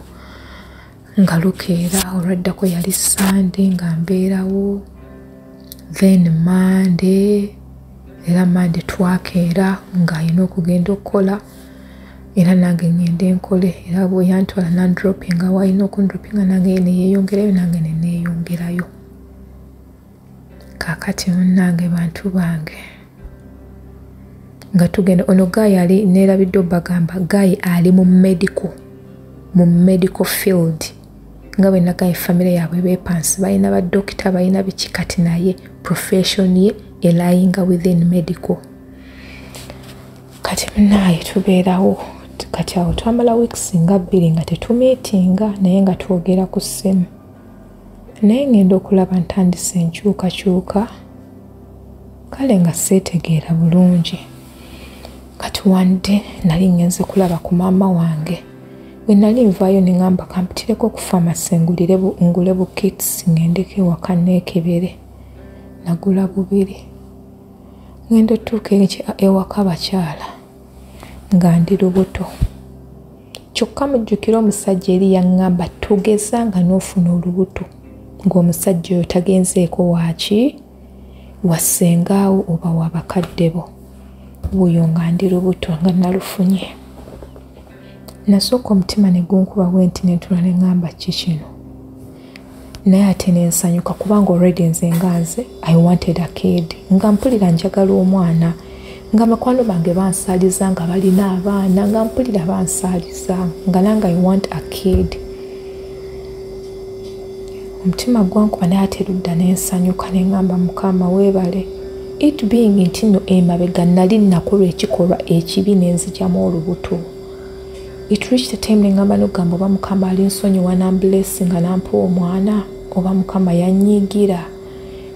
Nga lukeera olwaddako yali sande nga mbeerawo. Then mande era mande twakeera ng'alina okugenda okukola. Era nange ngende enkole era bwe yantwala nandropinga walina okundropinga nange neyeeyongerayo nange neneeyongerayo kaakati munnange bantu bange. Nga tugenda ono gaayi ali neerabidde obbagamba gaayi ali mu medical mu medical field. Nga bwe nagaye famire yaabwe bepansi balina badokita balina biki kati naye profession ye elayinga within medical. Kati munaaye tubeerawo kati awo twamala weeks nga bbiri nga tetumiitinga naye nga twogera ku ssimu naye ngenda okulaba ntandise enkyukakyuka kale nga seetegeera bulungi. Kati wande nali ngenze kulaba ku maama wange. Bwe nali nvaayo ne ŋŋamba kampitireko ku famasi ngulire bu- ngule bukits ngendeko ewaka neekebere nagula bubiri. Ngenda otuuka ewaka abakyala nga ndi lubuto. Kyokka mujjukire omusajja eri yaŋŋamba togezanga n'ofuna olubuto ng'omusajja oyo tagenzeeko waaki wasengaawo oba wabakadde bo. Buyo nga ndi lubuto nga nalufunye. Nasooka omutima ne gunkuba bwe nti nentula ne ŋŋamba ki kino? Naye ate nensanyuka kubanga olredi nze nga nze i wanted a kid. Nga mpulira njagala omwana nga mikwano bange bansaaliza nga balina abaana nga mpulira bansaaliza nga nange i want a kid omutima gwankuba naye ate ludda nensanyuka neŋŋamba mukama weebale. It being nti nno emabega nali nakolwa ekikolwa ekibi nenzigyamu olubuto. It reached the time neŋŋamba nogamba oba mukama ali nsonyiwa namblessi nga nampa omwana oba mukama yanyiigira.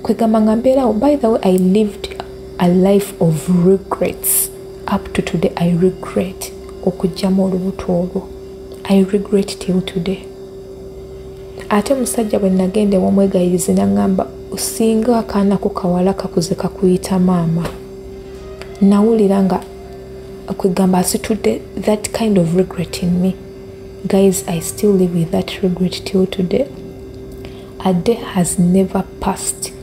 Kwegamba nga mbeerawo by the way i lived a life of regrets. Up to today i regret okugyamu olubuto olwo. I regret till today ate omusajja bwe nagenda ewamwegayirizi naŋŋamba osinga akaana ko kawala kakuze kakuyita maama. Nawulira nga kwegamba asitudde that kind of regret in me. Guys i still live with that regret till today. A day has never passed.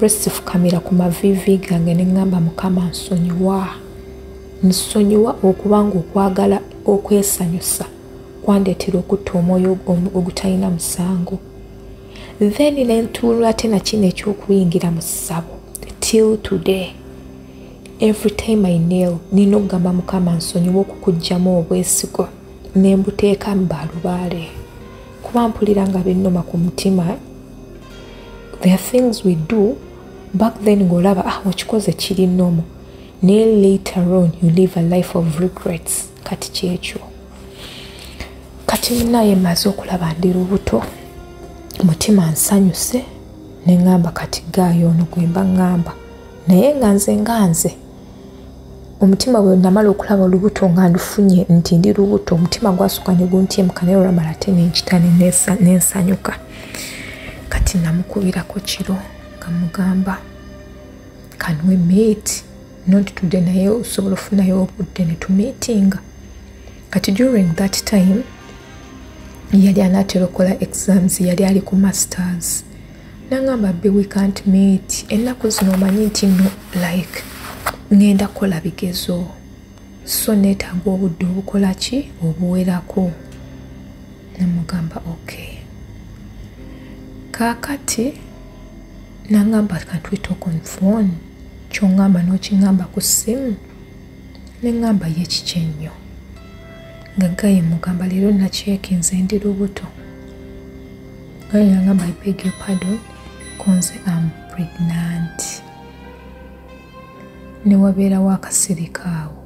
Lwesifukamira ku maviivi gange neŋŋamba mukama nsonyiwa. Nsonyiwa okubanga okwagala okwesanyusa kwandeetera okutta omwoyo ogu- ogutalina musango. Then nentuulula ate nakino ekyokuyingira mu ssabo. Till today every time i nail nina okugamba mukama nsonyiwa okukugjamu obwesigo ne mbuteeka mu balubaale. Kuba mpulira nga binnuma ku mutima there are things we do back then ng'olaba ah okikoze kiri nomo naye later on you live a life of regrets. Kati kyekyo kati naye maze okulaba ndi lubuto. Mutima nsanyuse ne ŋŋamba kati gaayo ono gwe mba ŋŋamba. Naye nga nze nga nze omutima bwe namala okulaba olubuto nga ndufunye nti ndi lubuto omutima gwasukka ne guntyemuka naye olwamala ate nenkita nensanyuka kati namukubirako kiro nga mugamba kanwe meet. Not today naye osobola ofunayo obudde ne tumeetinga. Kati during that time yali anaatera okukola exams yali ali ku masters. Nangamba be we can't meet. Ennaku zino omanyi nti no like ngenda kukola bigezo. So neetaaga obudde obukola ki? Obuwerako. Namugamba okay. Kaakati nangamba kantwita on phone? Kyoŋŋamba n'okiŋŋamba ku ssimu neŋŋamba ye kiki ennyo nga gaye mugamba leero nakyeki nze ndi lubuto. Gaye yangamba i beg your pardon konze am pregnant. Ne wabeerawo akasirika awo.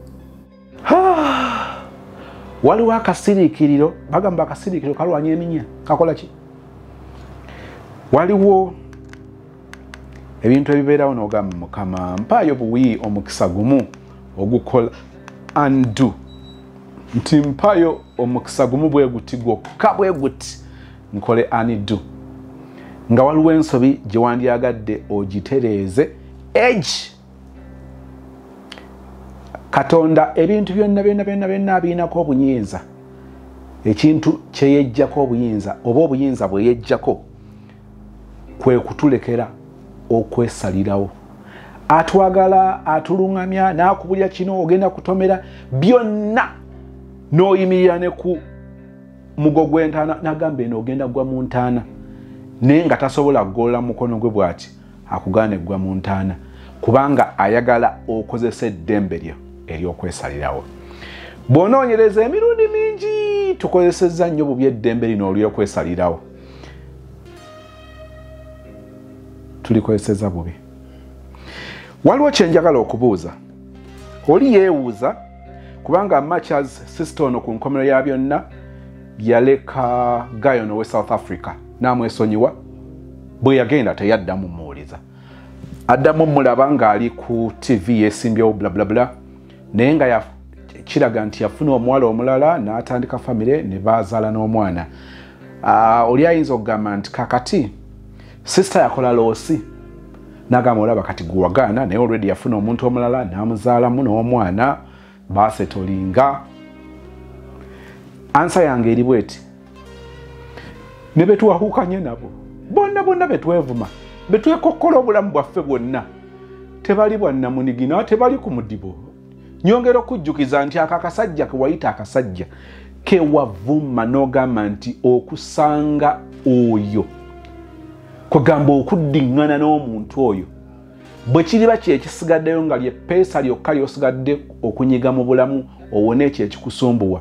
Waliwo akasiriikiriro bagamba akasiriikiriro kalwanya eminya kakola ki? Waliwo ebintu ebibeerawo n'ogamba mukama mpaayo buwi omukisa gumu ogukola andu nti mpaayo omukisa gumu bwe guti gwokka bwe guti nkole anidu nga waliwo ensobi gye wandyagadde ogitereeze egi katonda ebintu byonna byonna byonna byonna abiinako obuyinza. Ekintu kyeyejjako obuyinza oba obuyinza bweyejjako kwe kutulekera okwesalirawo. Atwagala atuluŋŋamya n'akubulya kino ogenda kutomera byonna n'oyimirira ne ku mugo gw'entaana n'agamba eno ogenda gwa mu ntaana naye nga tasobola kugolola mukono gwe bw'ati akugaana eggwa mu ntaana kubanga ayagala okozesa eddembe lyo eryokwesalirawo. Bw'onoonyereza emirundi mingi tukozesezza nnyo bubi eddembe lino olyokwesalirawo tulikozeseza bubi. Waliwo kyenjagala okubuuza. Oli yeewuuza kubanga machas sister ono ku nkomero ya byonna yaleka gayono we south africa namwesonyiwa bwe yagenda teyaddamu muwuliza addamu mulaba ng'ali ku tv yesimbyewo blablabla naye nga kiraga nti yafuna omuwala omulala n'atandika famire ne bazaala n'omwana. Ah, oli ayinza okugamba nti kakati sisita yakola loosi nagamba olaba kati guwagaana naye olredi yafuna omuntu omulala namuzaalamu n'omwana basetolinga ansa yange eri bweti. Ne betuwahukanye nabo. Bonna bonna betwevuma. Betwekokkola obulamu bwaffe bwonna. Tebali bwannamunigina tebali ku mudibo. Nyongera okujjukiza nti ako akasajja kewayita akasajja kewavuma n'ogamba nti okusanga oyo kwegamba okuddiŋŋana n'omuntu oyo bwe kiriba kyekisigaddeyo nga lyepeesa lyokka lyosigadde okunyiga mu bulamu owone ekyo ekikusumbuwa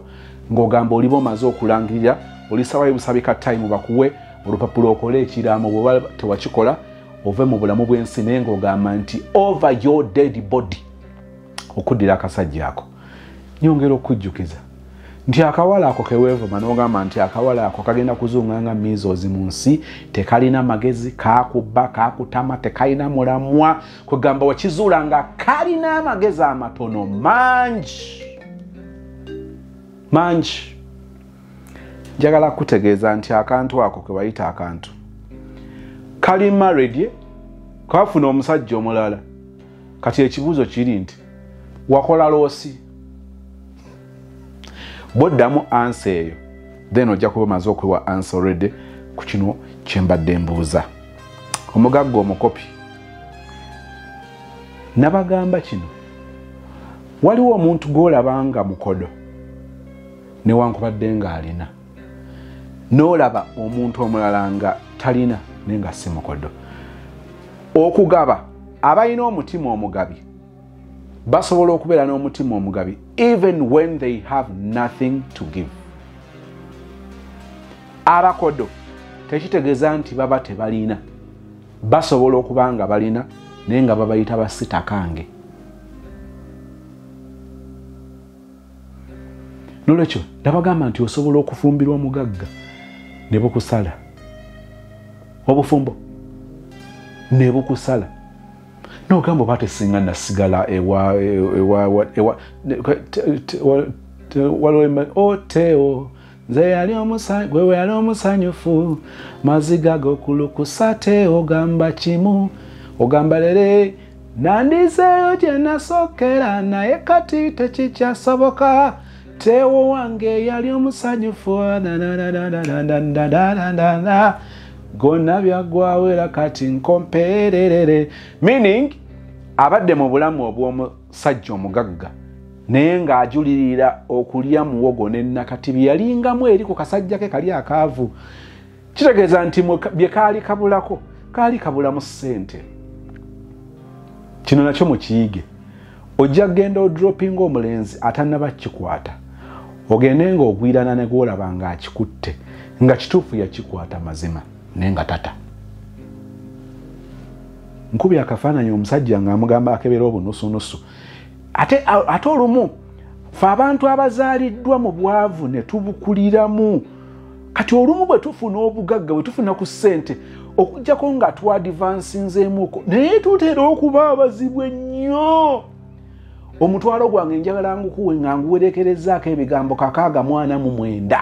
ng'ogamba oliba omaze okulangirira olisabayo busabika time bakuwe olupapula okole ekiraamo bweoba tewakikola ove mu bulamu bw'ensi naye ng'ogamba nti over your dead body okuddira akasajja ako. Nyongera okujjukiza nti akawala ako keweevuma n'ogamba nti akawala ako kagenda kuzunganga mizozi mu nsi tekalina magezi kakubba kakutama tekalina mulamwa. Kwegamba wakizuula nga kalina amagezi amatono mangi. Mangi. Njagala kutegeeza nti akantu ako kebayita akantu. Kali maredye kafuna omusajja omulala. Kati ekibuuzo kiri nti wakola loosi bwoddamu ansa eyo then ojja kuba omaze okwewa ansa already ku kino kyembadde mbuuza. Omugagga omukopi nabagamba kino waliwo omuntu gwolaba nga mukodo newankubadde ng'alina n'olaba omuntu omulala nga talina naye nga si mukodo. Okugaba abalina omutima omugabi basobola okubeera n'omutima omugabi even when they have nothing to give. Abakodo tekitegeeza nti baba tebalina basobola okuba nga balina naye nga babayita basitakange nolwekyo nabagamba nti osobola okufumbirwa omugagga ne bukusala. Obufumbo? Ne bukusala nogamba oba tesinga nasigala oteo nze yali gwewe yali omusanyufu maziga gokulukusa te ogamba kimu ogamba lere nandizeeyo gye nasookera naye kati tekikyasoboka teewo wange yali omusanyufu gonna byaggwawo era kati nkompeererere meaning abadde mu bulamu obw'omusajja omugagga naye ng'ajulirira okulya muwogo nennakati bye yalingamu eri ku kasajja ke kali akaavu kitegeeza nti bye kaali kabulako kaali kabulamu ssente. Kino nakyo mukiyige. Ojja kgenda odropinga omulenzi atannaba kikwata. Ogende ng'ogwirana ne gwolaba ng'akikutte nga kituufu yakikwata mazima naye nga tata nkubi akafaananyi omusajja ng'amugamba akebera obunusunusu ate olumu fe abantu abazaaliddwa mu bwavu ne tubukuliramu. Kati olumu bwe tufuna obugagga bwe tufuna ku ssente okugjako nga twadivansinzeemuko naye tutera okuba abazibu ennyo omutwalo gwange njagala ngukuwe nga nguwerekerezaako ebigambo kakaaga mwana mu mwenda.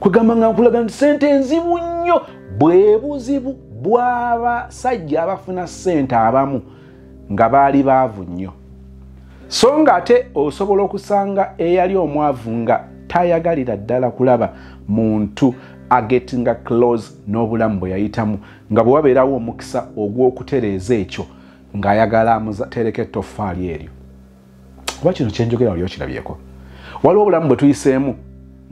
Kwegamba nga nkulaga nti sente enzibu nnyo bwe buzibu bw'abasajja abafuna sente abamu nga baali baavu nnyo. So nga ate osobola okusanga eyali omwavu nga tayagalira ddala kulaba muntu agetinga close n'obulamu bwe yayitamu nga bwe wabeerawo omukisa ogw'okutereeza ekyo ng'ayagala amutereka ettoffaali eryo. Kuba kino kyenjogera wali okirabyeko waliwo obulamu bwe tuyiseemu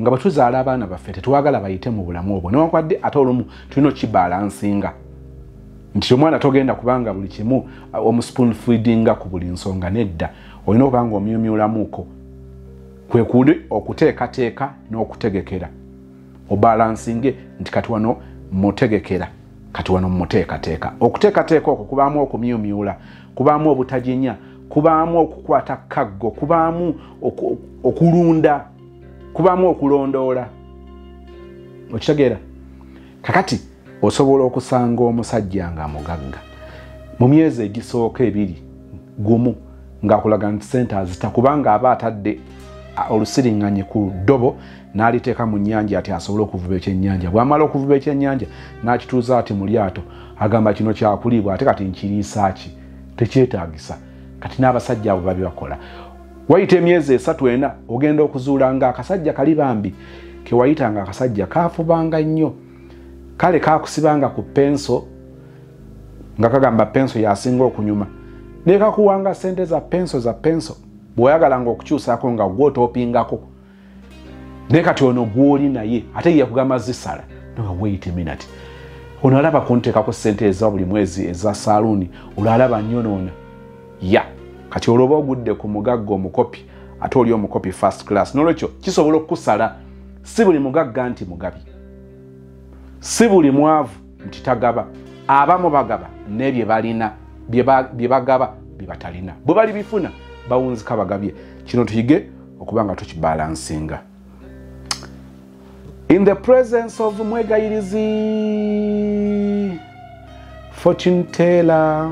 nga bwe tuzaala abaana baffe tetwagala bayite mu bulamu obwo. Newankwadde ate olumu tulina okibalansinga nti omwana togenda kubanga buli kimu omuspoon feedinga ku buli nsonga nedda. Olina okuba nga omyumyulamuuko kwe kuli okuteekateeka n'okutegekera. Obalansinge nti kati wano mutegekera kati wano mumuteekateeka okuteekateeka okwo kubaamu okumyumyula kubaamu obutajinya kubaamu okukwata kaggo kubaamu oku- okulunda kubaamu okulondoola. Okitegeera? Kakati osobola okusanga omusajja nga mugagga. Mu myezi egisooka ebiri gumu ng'akulaga nti sente azita kubanga aba atadde olusiringanyi ku ddobo n'aliteeka mu nnyanja ati asobole okuvuba ekyennyanja. Bw'amala okuvuba ekyennyanja n'akituuza ati mu lyato agamba kino kyakulibwa ate kati nkiriisa ki? Tekyetaagisa. Kati n'abasajja abo babi bakola. Wayita emyezi esatu ena ogenda okuzuula nga akasajja kali bambi. Kewayita nga akasajja kaafubanga nnyo kale kakusibanga ku penso nga kagamba penso yasinga okunyuma. Ne kakuwanga sente za penso za penso bw'oyagalanga okukyusaako nga gwotopingako naye kati ono gwoli naye ate yakugamba zisala. Noga wait minute. Ono alaba kunteekako sente eza buli mwezi eza saaluuni olwalaba nyonoona. Ya kati olwoba ogudde ku mugagga omukopi ate oli omukopi first class nolwekyo kisobola okukusala si buli mugagga nti mugabi si buli mwavu nti tagaba abamu bagaba nebye balina bye ba- bye bagaba bye batalina. Bwe bali bifuna bawunzika bagabye. Kino tuyige okuba nga tukibalansinga. In the presence of mwegayirizi fortune teller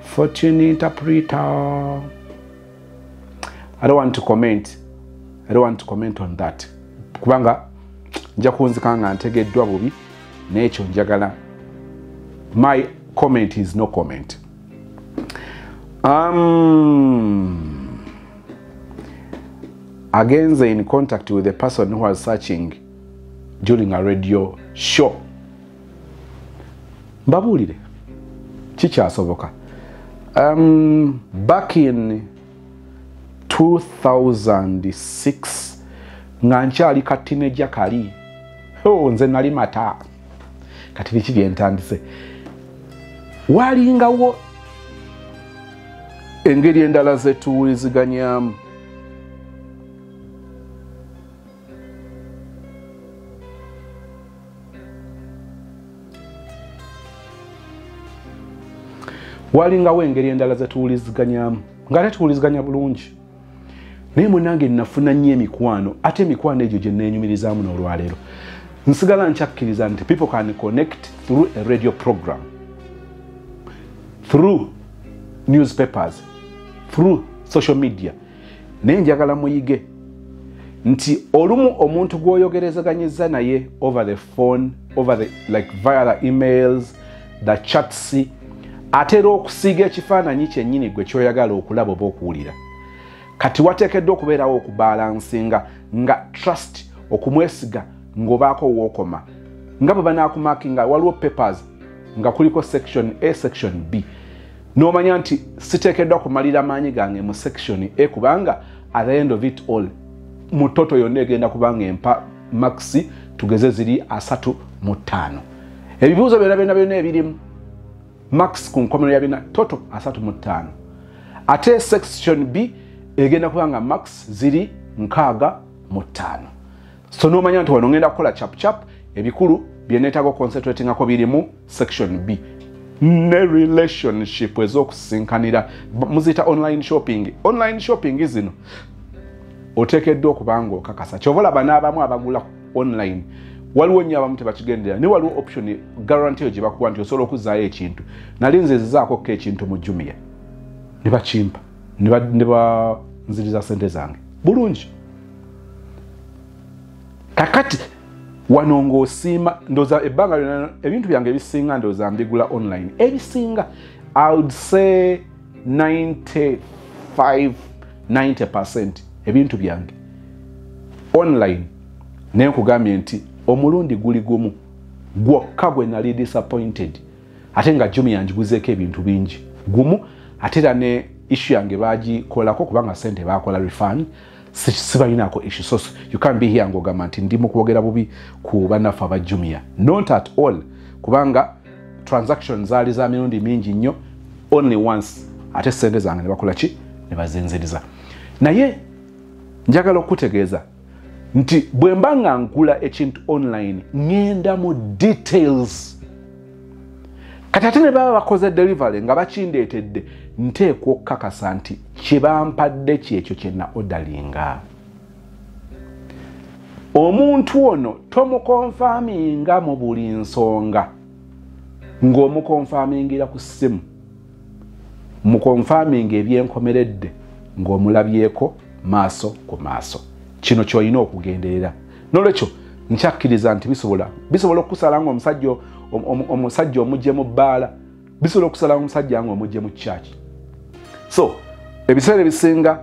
fortune interpreter. I don't want to comment i don't want to comment on that. Kubanga nja kunzika nga ntegeddwa bubi n'ekyo njagala. My comment is no comment. Um, agenze in contact with the person who was searching during a radio show. Mbabuulire kikyasoboka um, back in 2006 nga nkyali katineja kali nze nali mata. Kati biki byentandise walingawo engeri endala zetuwuliziganyamu walingawo engeri endala zetuwuliziganyamu ngaate tuwuliziganya bulungi. Naye munange nafuna nnyo emikwano ate emikwano egyo gye neenyumirizaamu n'olwaleero nsigala nkyakkiriza nti people can connect through a radio program through newspapers through social media. Naye njagala muyige. Nti olumu omuntu gw'oyogerezaganyiza naye over the phone over the, like via the emails the chats atera okusiiga ekifaananyi kyennyini gwe kyoyagala okulaba oba okuwulira. Kati wateekeddwa okubeerawo okubalansinga nga trust okumwesiga ng'obaako wookoma nga bwe banaakumakinga waliwo papers nga kuliko section a section b. N'omanya nti siteekeddwa kumalira maanyi gange mu section e kubanga at the end of it all mu toto yonna egenda kubanga empa maxi tugeze ziri asatu mu ttaano. Ebibuuzo byonna byonna byonna ebirimu max ku nkomero ya bina toto asatu mu ttaano. Ate section b egenda kubanga max ziri nkaaga mu ttaano so nomanya nti wano ngenda kukola chapchap ebikulu byeneetaaga oconcentratingako biri mu section b. Ne relationship ez'okusinkanira muziyita online shopping. Online shopping zino oteekeddwa okuba nga okakasa. Kyova olaba n'abamu abagula online waliwo nnyo abamu tebakigendera naye waliwo option garanti eyo gye bakuwa nti osobola okuzaayo ekintu. Nali nze zizaakokko ekintu mu jumia. Ne bakimpa. Ne ba- ne banziriza sente zange. Bulungi kakati wano ng'osiima ndooza ebbanga lyonna ebintu byange ebisinga ndooza mbigula online. Ebisinga i would say 95 90 percent ebintu byange. Online naye nkugambye nti omulundi guli gumu gwokka gwe nali disappointed. Ate nga jumia njiguzeeko ebintu bingi. Gumu ate era ne issu yange bagikolako kubanga sente bakola refund sibalinaako issue. So you can be here ng'ogamba nti ndi mu kwogera bubi ku bannaffe aba jumia not at all. Kubanga transaction zaali za mirundi mingi nnyo only once ate sente zange ne bakola ki? Ne bazenzeriza naye njagala okutegeeza nti bwe mba nga nkula ekintu online ŋŋenda mu details. Kati ate ne baba bakoze delivery nga bakindeetedde nteekwa okukakasa nti kye bampadde kyekyo kye na odalinga omuntu ono tomukonfaminga mu buli nsonga ng'omukonfamingira ku ssimu mukonfaminga ebyenkomeredde ng'omulabyeko maaso ku maaso. Kino kyolina okugenderera. Nolwekyo nkyakkiriza nti bisobola bisobola okusala nga omusajja omugye mu bbaala bisobola okusala omusajja nga omugye mu kyaki so ebiseera ebisinga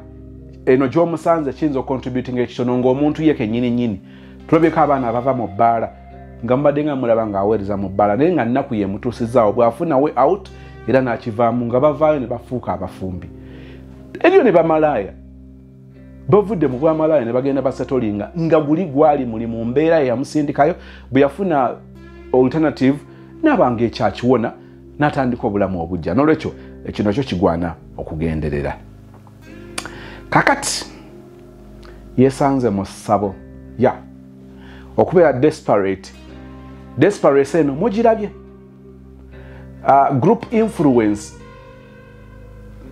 eno gyomusanze kiyinza okontributing ekitono ngaomuntu ye kenyini nyini tulabyeko abaana abava mu bbaala nga mubadde nga mulaba ngaaweereza mu bbaala naye nga nnaku yemutuusizaawo bwafuna we out era nakivaamu nga bavaayo ne bafuuka abafumbi. Eriyo ne bamalaaya bavudde mu bwamalaaya ne bagenda basetolinga nga guli gwali muli mu mbeera eyamusindikayo bwe yafuna alternative nabanga ekyakiwona n'atandika obulamu obujja. Nolwekyo ekino kyo kigwana okugenderera. Kakati yesanze mu ssabo ya okubeera desperate. Desperate eno mugirabye. Uh, group influence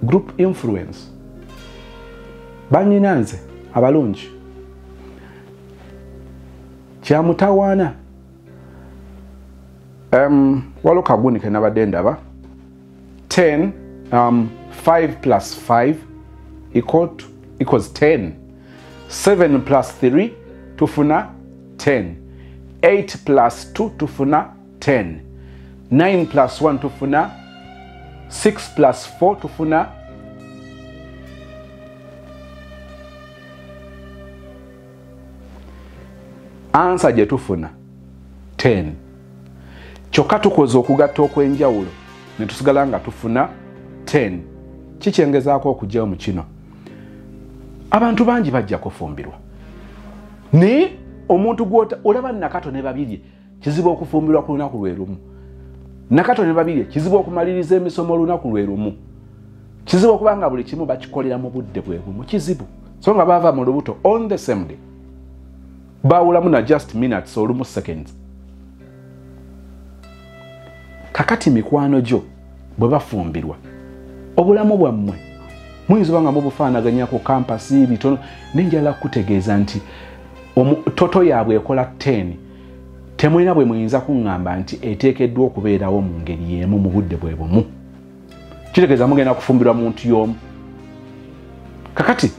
group influence. Banyina nze abalungi. Kyamutawaana. Um, waliwo kaguni kenabadde ndaba. 10 um, 5 plus 5 equal to, equals 10 7 plus 3 tufuna 10 8 plus 2 tufuna 10 9 plus 1 tufuna 6 plus 4 tufuna 10 ansa gye tufuna 10 kyokka tukoze okugatta okw'enjawulo ne tusigala nga tufuna 10 kikyengezaako okugyawo mu kino. Abantu bangi bajja kufumbirwa. Naye omuntu olaba nakato ne babirye kizibu okufumbirwa ku lunaku lwe lumu. Nakato ne babirye kizibu okumaliriza emisomo olunaku lwe lumu. Kizibu okubanga buli kimu bakikolera mu budde bwe bumu kizibu. So nga bava mu lubuto on the same day. Bawulamu na just minutes olumu seconds. Kakati mikwano gyo bwe bafumbirwa obulamu bwammwe muyinza oba nga mubufaanaganya ku kampasi bitono nenjala kutegeeza nti toto yaabwe ekola 10 temulina bwe muyinza kuŋŋamba nti eteekeddwa okubeerawo mu ngeri y'emu mu budde bwe bumu. Kitegeeza mugenda kufumbirwa muntu y'omu. Kakati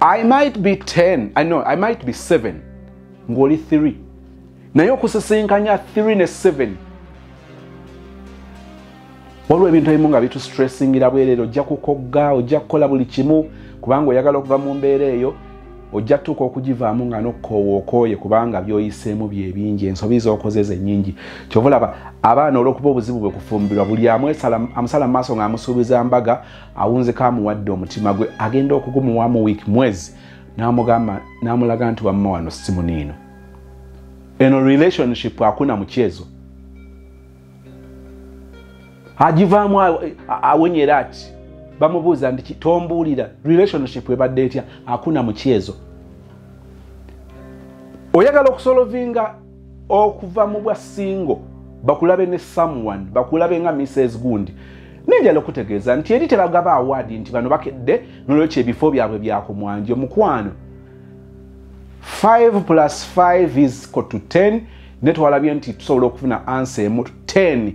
i might be 10 I know, i might be 7 ng'oli 3 naye okusisinkanya 3 ne 7 waliwo ebintu ebimu nga bitustressingira bwerere ojja kukogga ojja kukola buli kimu kubanga oyagala okuva mu mbeera eyo ojja tuuka okugivaamu nga nokkoowa okooye kubanga byoyiseemu byebingi ensobi zokoze zenyingi kyova olaba abaana olwokuba obuzibu bwe kufumbirwa buli amusala mu maaso ngaamusuubiza mbaga awunzeko amuwadde omutima gwe agenda okugumuwamu wiiki mwezi namugamba namulaga nti wamma wano simuniino eno relationship hakuna mchezo agivaamu awenyera ati bamubuuza nti tombuulira relationship ebadde etya? Hakuna mchezo oyagala okusolovinga okuva mu bwa singo bakulabe ne someone bakulabe nga mrs gundi. Nenjala okutegeeza nti eri tebagaba awaadi nti bano bakedde nolwekyo ebifo byabwe byakumwanjo mukwano 5 plus 5 is equal to 10 ne twalabye nti tusobola okufuna ansa emu 10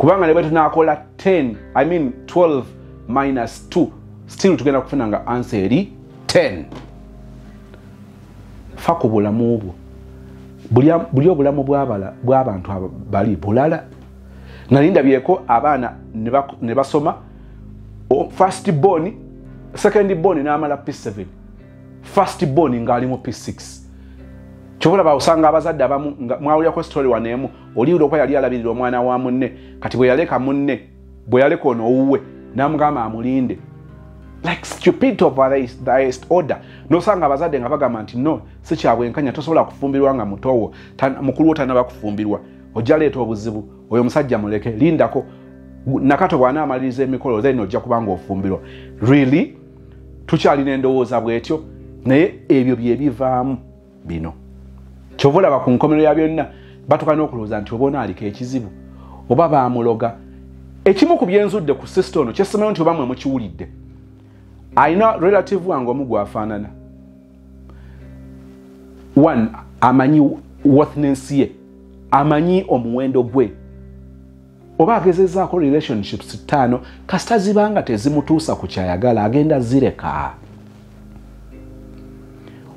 kubanga ne bwe tunakola 10 i mean 12 minus 2 still tugenda kufuna nga ansa eri 10 fa ku bulamu bwo buli obulamu bw'abantu bali bulala. Nali ndabyeko abaana ne basoma first born second born n'amala p7 first born ng'ali mu p6 kyobulaba osanga abazadde abamu mwawulyako story waneemu oliwula okuba yali alabirira omwana wa munne kati bwe yaleka munne bwe yaleka ono owuwe namugamba amulinde. Like stupid of the highest order. Nosanga abazadde nga bagamba nti no sikyabwenkanya tosobola kufumbirwa nga mutowo mukulu wo tanaba kufumbirwa. Ojja leeta obuzibu oyo omusajja muleke lindako. Nakato bwanaamaliriza emikolo then ojja kubanga ofumbirwa really? Tukyalina endowooza bwetyo? Naye ebyo byebivaamu bino kyova olaba ku nkomero ya byonna batuka n'okulowooza nti oba onaalika ekizibu oba bamuloga ekimu ku byenzudde ku sisita ono kyesimayo nti obamwe mukiwulidde. Alina relative wange omu gwafaanana. One amanyi worthness ye amanyi omuwendo gwe. Oba agezezaako relationships ttaano kasita zibanga tezimutuusa ku kyayagala agenda zireka.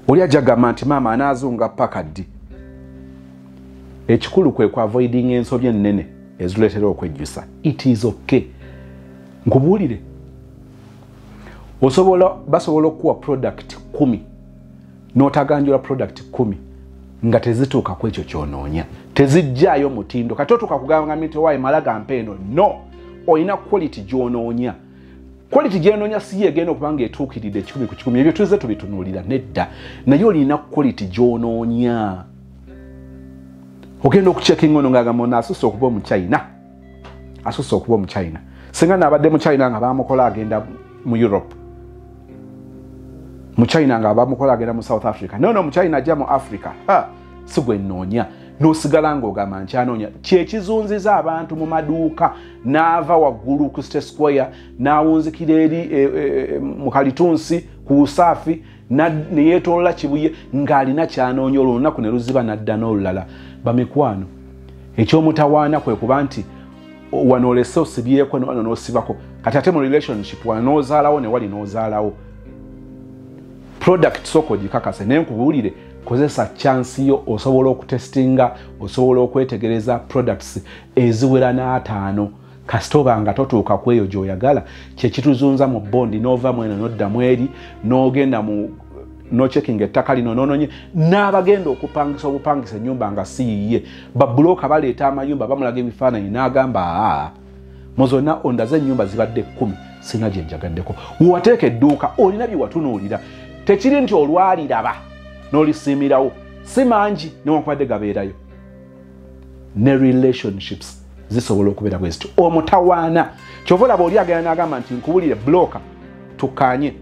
Oli ajagamba nti maama anaazunga paka ddi ekikulu kwe kuavoiding ensobi ennene ezireetera okwejjusa it is okay. Nkubuulire. Osobola basobola okuwa product kumi n'otaganjula product kumi nga tezituuka ku ekyo kyonoonya. Tezijjaayo mutindo. Kati otuuka kugamba nti waayi mala gampa eno no olina quality gyonoonya. Quality gyenoonya si ye egenda okuba nga etuukiridde ekikumi ku kikumi. Ebyo tuze tubitunuulira nedda. Naye olina quality gyonoonya ogenda okucekinga ono ngaagamba ono asusse okuba omuchina asusse okuba omuchina singa naabadde muchina nga bamukola agenda mu europe muchina nga bamukola agenda mu south africa. Naye ono muchina ajja mu africa si gwe nnoonya n'osigala ng'ogamba nkyanoonya kyekizunziza abantu mu maduuka n'ava waggulu ku state square n'awunzikira eri e, e, mu kalitunsi ku usaafi neyeetolola kibuye ng'alina kyanoonya olwo olunaku ne luziba n'adda n'olulala bamikwano. Ekyomutawaana kwe kuba nti wano olese osibyeko wano n'osibako. Kati ate mu relationship wano n'ozaalawo ne wali n'ozaalawo. Product sooka ogikakase naye nkubuulire kozesa chansi yo osobola okutestinga osobola okwetegereza products eziwera n'ataano. Kasita oba nga totuuka ku eyo gy'oyagala kyekituzunza mu bondi n'ova mweno n'oddamu eri n'ogenda mu nocheckinga ettaka lino nononye n'abagenda okupangisa obupangisa ennyumba nga siyiye babuloka baleeta amayumba bamulaga ebifaananyi n'agamba aa muzonna ondaze ennyumba zibadde kkumi sina gyenjagaddeko wewateeka edduuka olina bye watunuulira. Tekiri nti olwaliraba n'olisiimirawo si mangi newankubadde gabeerayo. Ne relationships zisobola okubeera bwe zityo omutawaana kyova olaba oli agenda n'agamba nti nkubulire bloka tukkanye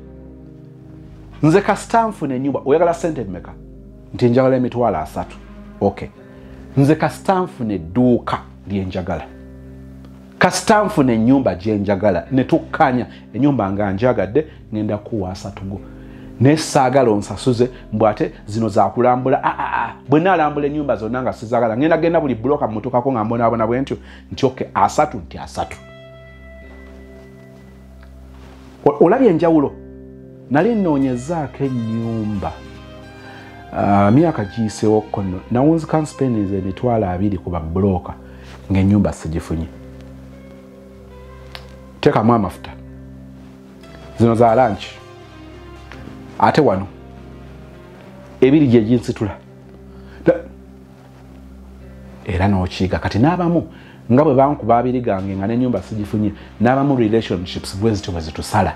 nze kasita nfuna enyumba oyagala sente mmeka? Nti njagala emitwalo asatu. Ok. Nze kasita nfuna edduuka lyenjagala kasita nfuna enyumba gyenjagala netukkanya enyumba nga njagadde ngenda kuwa asatugo naye saagala onsasuze mbw ate zino zakulambula aa bwe naalambula enyumba zonna nga sizagala ngenda genda buli buloka mutukako nga mbonaabona bwe ntyo. Nti ok asatu nti asatu. Olabye enjawulo nali nnoonyezaako ennyumba. Uh, myaka giyiseewo kkono nawunzika nspendiza emitwalo abiri ku babuloka ng'ennyumba sigifunye. Teekamu amafuta. Zino za lanki ate wano. Ebiri gye ginsitula. Era n'okiiga kati n'abamu nga bwe bankuba abiri gange nga n'ennyumba sigifunye n'abamu relationships bwe zityo bwe zitusala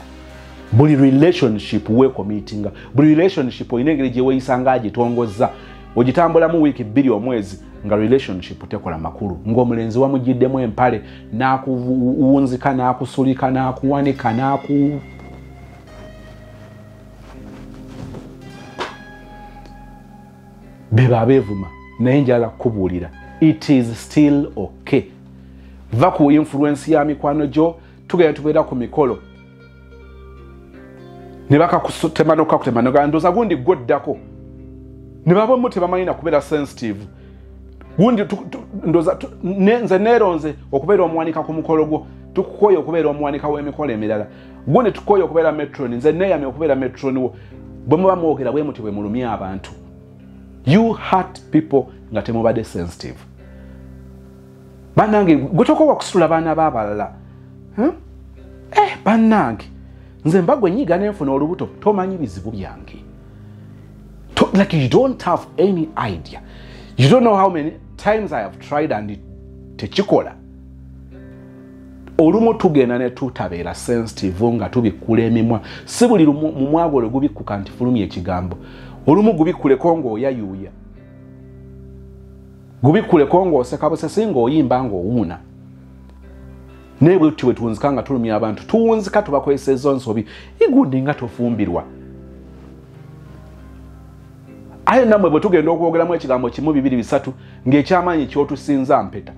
buli relationship wekomitinga buli relationship olina engeri gyeweyisanga agitongozza ogitambulamu wiiki bbiri omwezi nga relationship tekola makulu. Ng'omulenzi wamugiddemu empale n'akuwunzika n'akusulika n'akuwanika n'aku beba abeevuma naye njala kukubuulira it is still okay. Va ku influensi ya mikwano gyo tugenda tubeera ku mikolo ne bakakutema nokakutema ndooza gundi gwoddako ne babamu tebamanyi nakubeera sensitive. Gundi nze neeronze okubeera omuwanika ku mukolo gwo tukukoye okubeera omuwanika w'emikolo emirala. Gundi tukoye okubeera metroni nze neeyamye okubeera metroni wo. Bwe muba mwogera bwe muti bwe mulumya abantu. You hurt people nga temubadde sensitive. Bannange gwetokowa kusitula baana b'abalala? Hmm? eh, bannange nze mbagwe nyiga nenfuna olubuto tomanyi bizibu byange. Like you don't have any idea. You don't know how many times i have tried and tekikola. Olumu tugenda ne tutabeera sensitive nga tubikkula emimwa. Si buli mumwago olwo gubikkuka nti fulumya ekigambo. Olumu gubikkuleko ng'oyayuuya gubikkuleko ng'oseka busesi ng'oyimba ng'owuuna naye bwe tuti bwe tuwunzika nga tulumya abantu tuwunzika tubakozesa nsobi igundi nga tofumbirwa. Aye nammwe bwe tugenda okwogeramu ekigambo kimu bibiri bisatu ng'ekyamaanyi kyotusinza mpeta.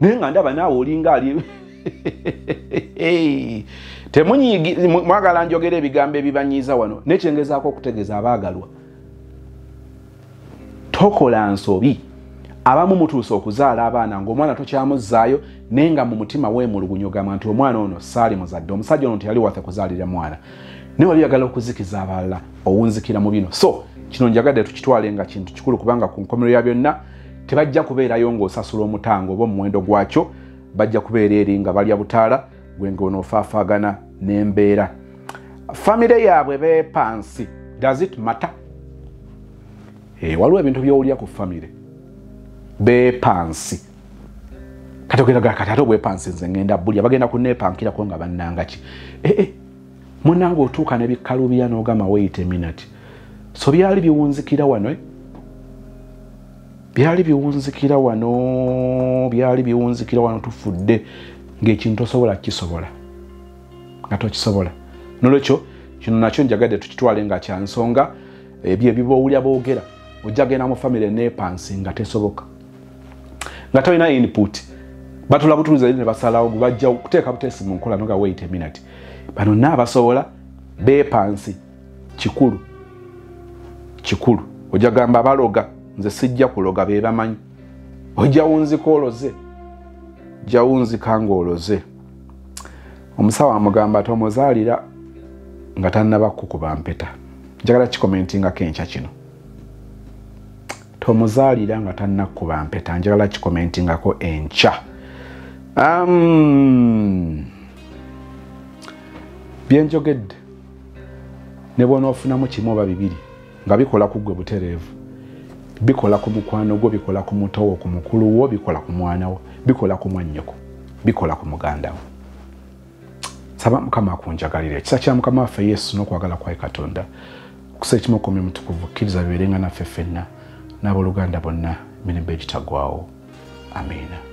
Naye nga ndaba naawe olinga ali temwagala njogera ebigambo ebibanyiiza wano nekyengezaako okutegeeza abaagalwa. Tokola nsobi abamu mutuusa okuzaala abaana ngaomwana tokyamuzaayo naye nga mu mutima weemulugunya ogamba nti omwana ono saali muzadde omusajja ono teyali waffe kuzaalira mwana. Naye wali yagala okuzikiza abalala owunzikira mu bino. So kino njagadde tukitwale nga kintu kikulu kubanga ku nkomero ya byonna tebajja kubeerayo ng'osasula omutango oba omuwendo gwakyo bajja kubeera eri nga balya butaala gwenga onofaafaagana n'embeera. Famire yaabwe beepansi does it matter? Eh, waliwo ebintu byowulya ku famire beepansi kati ogeraga kati ate obwepansi nze ngenda bulya bagenda kuneepankirako nga bannanga ki? Ee eh, munange otuuka nebikalubiya n'ogamba wait a minute. So byali biwunzikira wano eh? byali biwunzikira wano byali biwunzikira wano tufudde ngaekintu tosobola kisobola. Nga tokisobola. Nolwekyo kino nakyo njagadde tukitwale nga kyansonga ebyo ebiba owulya boogera. Ojja genda mu famire nepansi nga tesoboka nga tolina input. Batula butuliza ne basalawo bajja kuteeka butesi mu nkola noga wait a minute. Bano naabasobola bepansi kikulu kikulu. Ojja gamba baloga nze sijja kuloga be bamanyi. Ojja wunzika oloze jja wunzika ngaoloze omusawo amugamba tomuzaalira nga tannaba kukuba mpeta. Njagala kikomentingako enkya kino tomuzaalira nga tannakuba mpeta njagala kikomentingako enkya. Byenjogedde ne bwonoofunamu kimu oba bibiri nga bikola ku gwe butereevu bikola ku mukwano gwo bikola ku mutowo ku mukulu wo bikola ku mwana wo bikola ku mwannyoko bikola ku muganda wo. Saba mukama akunjagalira ekisa kya mukama waffe yesu n'okwagala kwaye katonda okusa ekimu okumya omutukuvu kkiriza bibeerenga naffe ffenna n'abooluganda bonna emirembe egitagwawo. Amiina